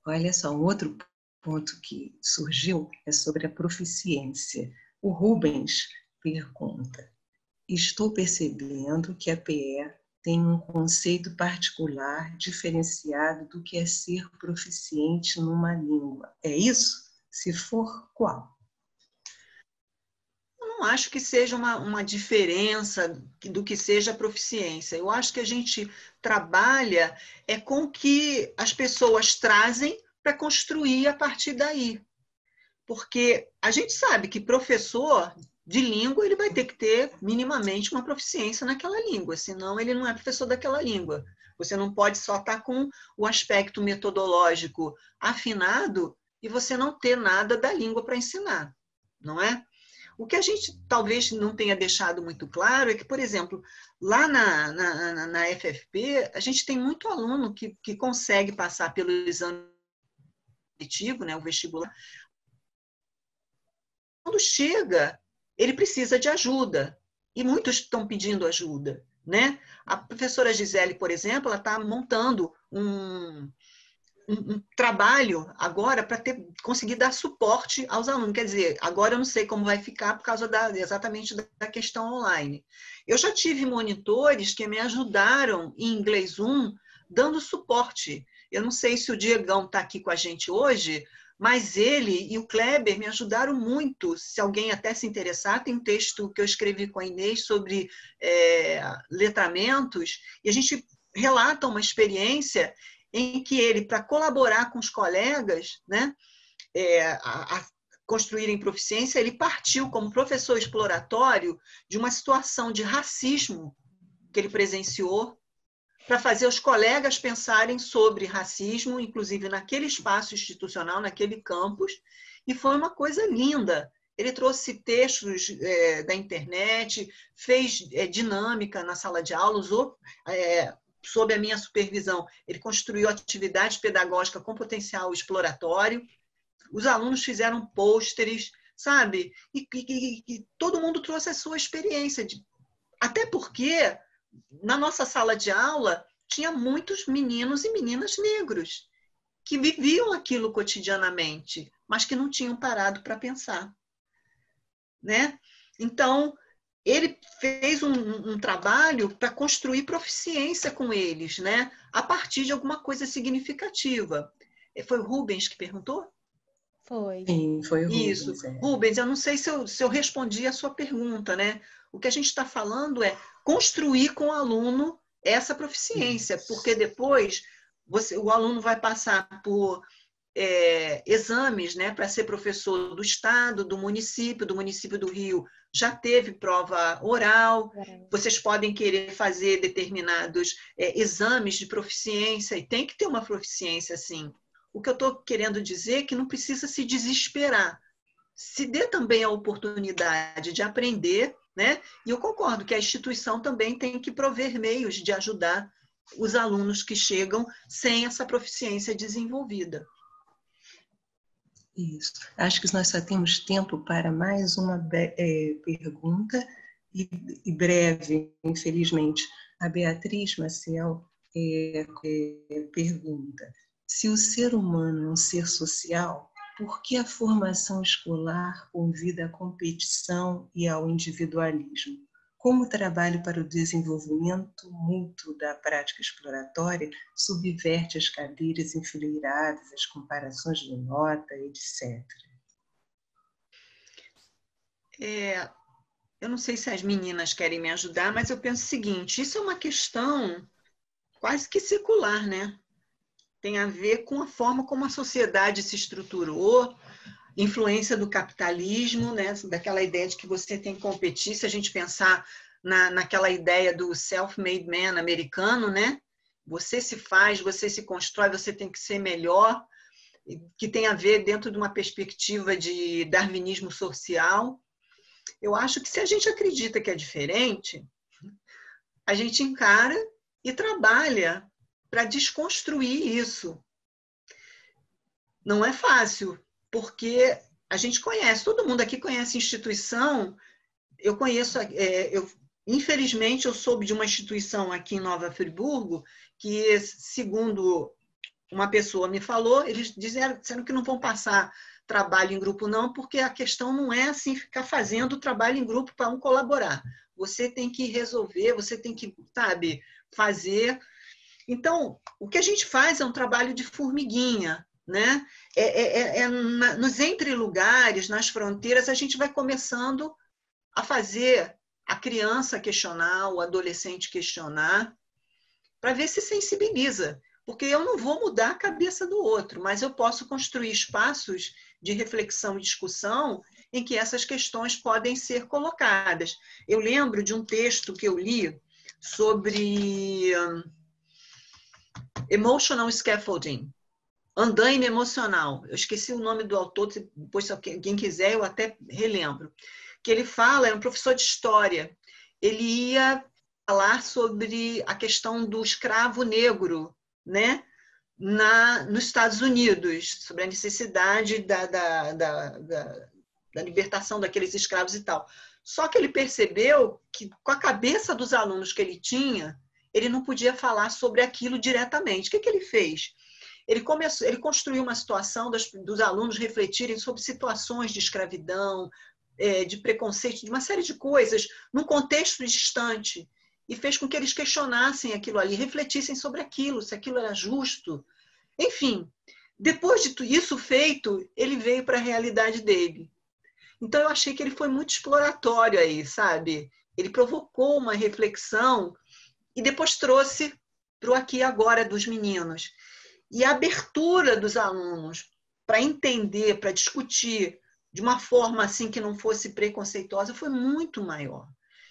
Olha só, um outro ponto que surgiu é sobre a proficiência. O Rubens pergunta: Estou percebendo que a PE tem um conceito particular diferenciado do que é ser proficiente numa língua. É isso? Se for, qual? Eu não acho que seja uma, uma diferença do que seja proficiência. Eu acho que a gente trabalha é com o que as pessoas trazem para construir a partir daí. Porque a gente sabe que professor de língua ele vai ter que ter minimamente uma proficiência naquela língua, senão ele não é professor daquela língua. Você não pode só estar tá com o aspecto metodológico afinado e você não ter nada da língua para ensinar, não é? O que a gente talvez não tenha deixado muito claro é que, por exemplo, lá na, na, na FFP, a gente tem muito aluno que, que consegue passar pelo exame né, o vestibular, quando chega, ele precisa de ajuda. E muitos estão pedindo ajuda. né? A professora Gisele, por exemplo, ela está montando um, um, um trabalho agora para ter conseguir dar suporte aos alunos. Quer dizer, agora eu não sei como vai ficar por causa da, exatamente da questão online. Eu já tive monitores que me ajudaram em inglês 1, dando suporte. Eu não sei se o Diegão está aqui com a gente hoje, mas ele e o Kleber me ajudaram muito. Se alguém até se interessar, tem um texto que eu escrevi com a Inês sobre é, letramentos, e a gente relata uma experiência em que ele, para colaborar com os colegas, né, é, a, a construírem proficiência, ele partiu como professor exploratório de uma situação de racismo que ele presenciou para fazer os colegas pensarem sobre racismo, inclusive naquele espaço institucional, naquele campus, e foi uma coisa linda. Ele trouxe textos é, da internet, fez é, dinâmica na sala de aula, usou é, sob a minha supervisão, ele construiu atividade pedagógica com potencial exploratório. Os alunos fizeram pôsteres, sabe? E, e, e, todo mundo trouxe a sua experiência. De... Até porque na nossa sala de aula tinha muitos meninos e meninas negros que viviam aquilo cotidianamente, mas que não tinham parado para pensar, né? Então ele fez um, um trabalho para construir proficiência com eles, né? A partir de alguma coisa significativa. Foi o Rubens que perguntou? Foi. Sim, foi o Rubens. Isso. É. Rubens, eu não sei se eu, se eu respondi a sua pergunta, né? O que a gente está falando é construir com o aluno essa proficiência, porque depois você, o aluno vai passar por é, exames né, para ser professor do estado, do município, do município do Rio já teve prova oral, vocês podem querer fazer determinados é, exames de proficiência, e tem que ter uma proficiência, sim. O que eu estou querendo dizer é que não precisa se desesperar. Se dê também a oportunidade de aprender, né? E eu concordo que a instituição também tem que prover meios de ajudar os alunos que chegam sem essa proficiência desenvolvida. Isso. Acho que nós só temos tempo para mais uma é, pergunta e, e, breve, infelizmente. A Beatriz Maciel é, é, pergunta: se o ser humano é um ser social, por que a formação escolar convida à competição e ao individualismo? como o trabalho para o desenvolvimento mútuo da prática exploratória subverte as cadeiras enfileiradas, as comparações de nota, etc. É, eu não sei se as meninas querem me ajudar, mas eu penso o seguinte: isso é uma questão quase que secular, né? Tem a ver com a forma como a sociedade se estruturou, influência do capitalismo, né? daquela ideia de que você tem que competir, se a gente pensar na, naquela ideia do self-made man americano, né? Você se faz, você se constrói, você tem que ser melhor, que tem a ver dentro de uma perspectiva de darwinismo social. Eu acho que se a gente acredita que é diferente, a gente encara e trabalha para desconstruir isso. Não é fácil, porque a gente conhece, todo mundo aqui conhece instituição. Eu conheço, é, eu, infelizmente, eu soube de uma instituição aqui em Nova Friburgo que, segundo uma pessoa me falou, eles disseram, disseram que não vão passar trabalho em grupo não, porque a questão não é assim ficar fazendo trabalho em grupo para um colaborar. Você tem que resolver, você tem que, sabe, fazer. Então, o que a gente faz é um trabalho de formiguinha né? É, é, é, é na, nos entre-lugares, nas fronteiras, a gente vai começando a fazer a criança questionar, o adolescente questionar, para ver se sensibiliza. Porque eu não vou mudar a cabeça do outro, mas eu posso construir espaços de reflexão e discussão em que essas questões podem ser colocadas. Eu lembro de um texto que eu li sobre hum, emotional scaffolding, Andaime Emocional. Eu esqueci o nome do autor, depois se alguém quiser eu até relembro. Que ele fala, é um professor de história. Ele ia falar sobre a questão do escravo negro, né? Na, nos Estados Unidos, sobre a necessidade da, da, da, da, da libertação daqueles escravos e tal. Só que ele percebeu que, com a cabeça dos alunos que ele tinha, ele não podia falar sobre aquilo diretamente. O que, que ele fez? Ele, começou, ele construiu uma situação dos, dos alunos refletirem sobre situações de escravidão, é, de preconceito, de uma série de coisas, num contexto distante, e fez com que eles questionassem aquilo ali, refletissem sobre aquilo, se aquilo era justo. Enfim, depois de isso feito, ele veio para a realidade dele. Então eu achei que ele foi muito exploratório aí, sabe? Ele provocou uma reflexão e depois trouxe para o aqui e agora dos meninos. E a abertura dos alunos para entender, para discutir de uma forma assim que não fosse preconceituosa foi muito maior.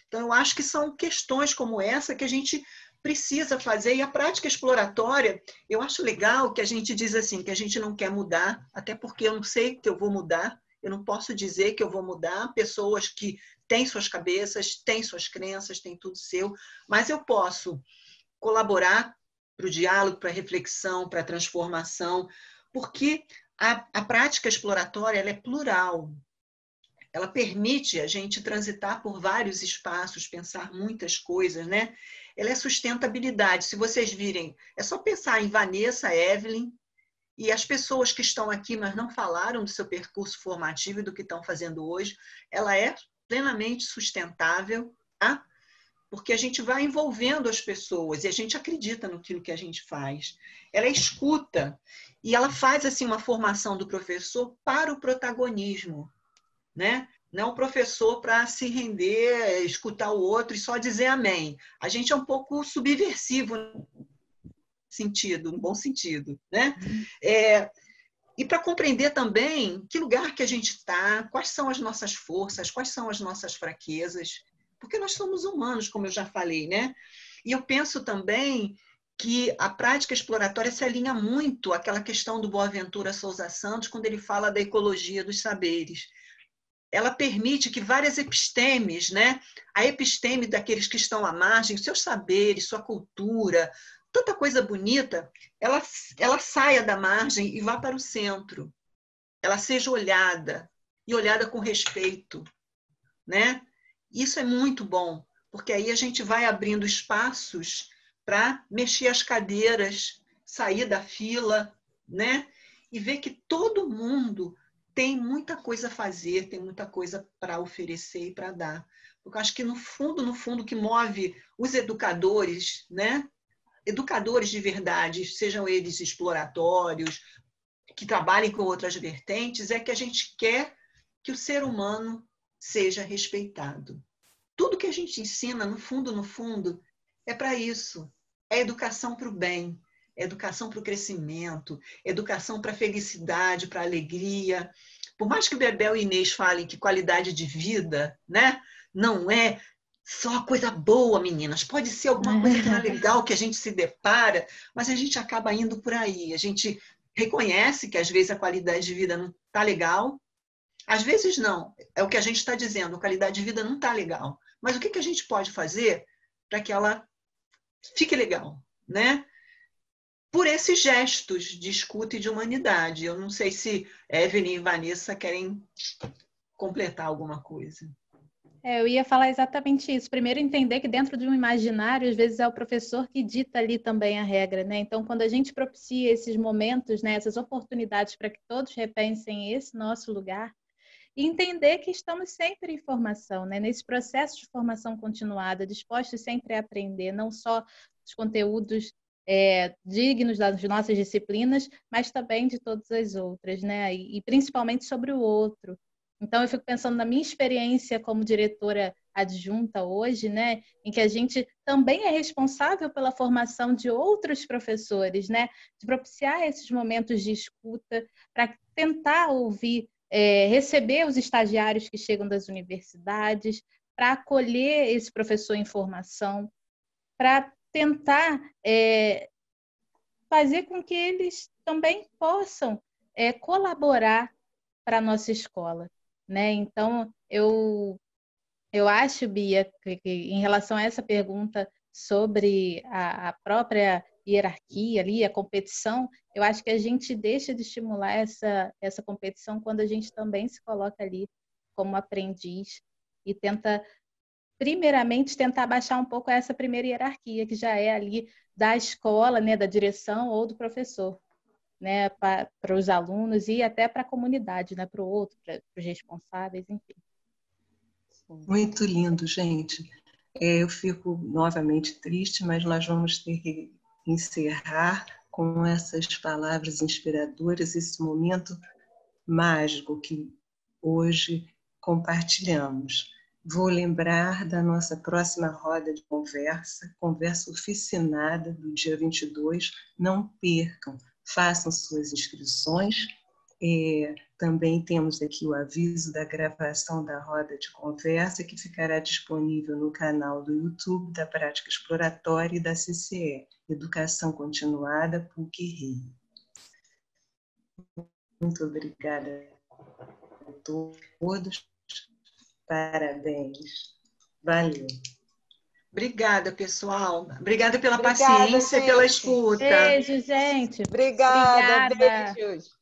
Então eu acho que são questões como essa que a gente precisa fazer e a prática exploratória, eu acho legal que a gente diz assim, que a gente não quer mudar, até porque eu não sei que eu vou mudar, eu não posso dizer que eu vou mudar pessoas que têm suas cabeças, têm suas crenças, têm tudo seu, mas eu posso colaborar para o diálogo, para a reflexão, para a transformação, porque a, a prática exploratória é plural. Ela permite a gente transitar por vários espaços, pensar muitas coisas, né? Ela é sustentabilidade. Se vocês virem, é só pensar em Vanessa, Evelyn, e as pessoas que estão aqui, mas não falaram do seu percurso formativo e do que estão fazendo hoje, ela é plenamente sustentável, tá? porque a gente vai envolvendo as pessoas e a gente acredita no que a gente faz. Ela escuta e ela faz assim uma formação do professor para o protagonismo, né? Não o professor para se render, escutar o outro e só dizer amém. A gente é um pouco subversivo sentido, no bom sentido, né? É, e para compreender também que lugar que a gente está, quais são as nossas forças, quais são as nossas fraquezas, porque nós somos humanos, como eu já falei, né? E eu penso também que a prática exploratória se alinha muito àquela questão do Boaventura Souza Santos, quando ele fala da ecologia dos saberes. Ela permite que várias epistemes, né? A episteme daqueles que estão à margem, seus saberes, sua cultura, tanta coisa bonita, ela, ela saia da margem e vá para o centro. Ela seja olhada e olhada com respeito, né? Isso é muito bom, porque aí a gente vai abrindo espaços para mexer as cadeiras, sair da fila, né? E ver que todo mundo tem muita coisa a fazer, tem muita coisa para oferecer e para dar. Porque eu acho que no fundo, no fundo, o que move os educadores, né? Educadores de verdade, sejam eles exploratórios, que trabalhem com outras vertentes, é que a gente quer que o ser humano seja respeitado. Tudo que a gente ensina, no fundo, no fundo, é para isso. É educação para o bem, é educação para o crescimento, é educação para a felicidade, para a alegria. Por mais que Bebel e Inês falem que qualidade de vida né, não é só coisa boa, meninas. Pode ser alguma coisa que é legal que a gente se depara, mas a gente acaba indo por aí. A gente reconhece que às vezes a qualidade de vida não está legal. Às vezes não. É o que a gente está dizendo. A qualidade de vida não está legal. Mas o que, que a gente pode fazer para que ela fique legal, né? Por esses gestos de escuta e de humanidade. Eu não sei se Evelyn e Vanessa querem completar alguma coisa. É, eu ia falar exatamente isso. Primeiro, entender que dentro de um imaginário, às vezes é o professor que dita ali também a regra, né? Então, quando a gente propicia esses momentos, né, essas oportunidades para que todos repensem esse nosso lugar, e entender que estamos sempre em formação, né? Nesse processo de formação continuada, dispostos sempre a aprender, não só os conteúdos é, dignos das nossas disciplinas, mas também de todas as outras, né? E, e principalmente sobre o outro. Então, eu fico pensando na minha experiência como diretora adjunta hoje, né, em que a gente também é responsável pela formação de outros professores, né, de propiciar esses momentos de escuta para tentar ouvir, é, receber os estagiários que chegam das universidades, para acolher esse professor em formação, para tentar é, fazer com que eles também possam é, colaborar para a nossa escola né? Então, eu, eu acho, Bia, que, que em relação a essa pergunta sobre a, a própria hierarquia ali, a competição, eu acho que a gente deixa de estimular essa, essa competição quando a gente também se coloca ali como aprendiz e tenta, primeiramente, tentar baixar um pouco essa primeira hierarquia, que já é ali da escola, né, da direção ou do professor, né, para os alunos e até para a comunidade, né, para o outro, para os responsáveis, enfim. Muito lindo, gente. É, eu fico novamente triste, mas nós vamos ter que encerrar com essas palavras inspiradoras, esse momento mágico que hoje compartilhamos. Vou lembrar da nossa próxima roda de conversa, conversa oficinada do dia 22. Não percam, façam suas inscrições. É, também temos aqui o aviso da gravação da roda de conversa, que ficará disponível no canal do YouTube da Prática Exploratória e da CCE, Educação Continuada PUC Rio. Muito obrigada a todos. Parabéns. Valeu. Obrigada, pessoal. Obrigada pela Obrigada, paciência, gente. pela escuta. Beijo, gente. Obrigada. Obrigada. Beijos.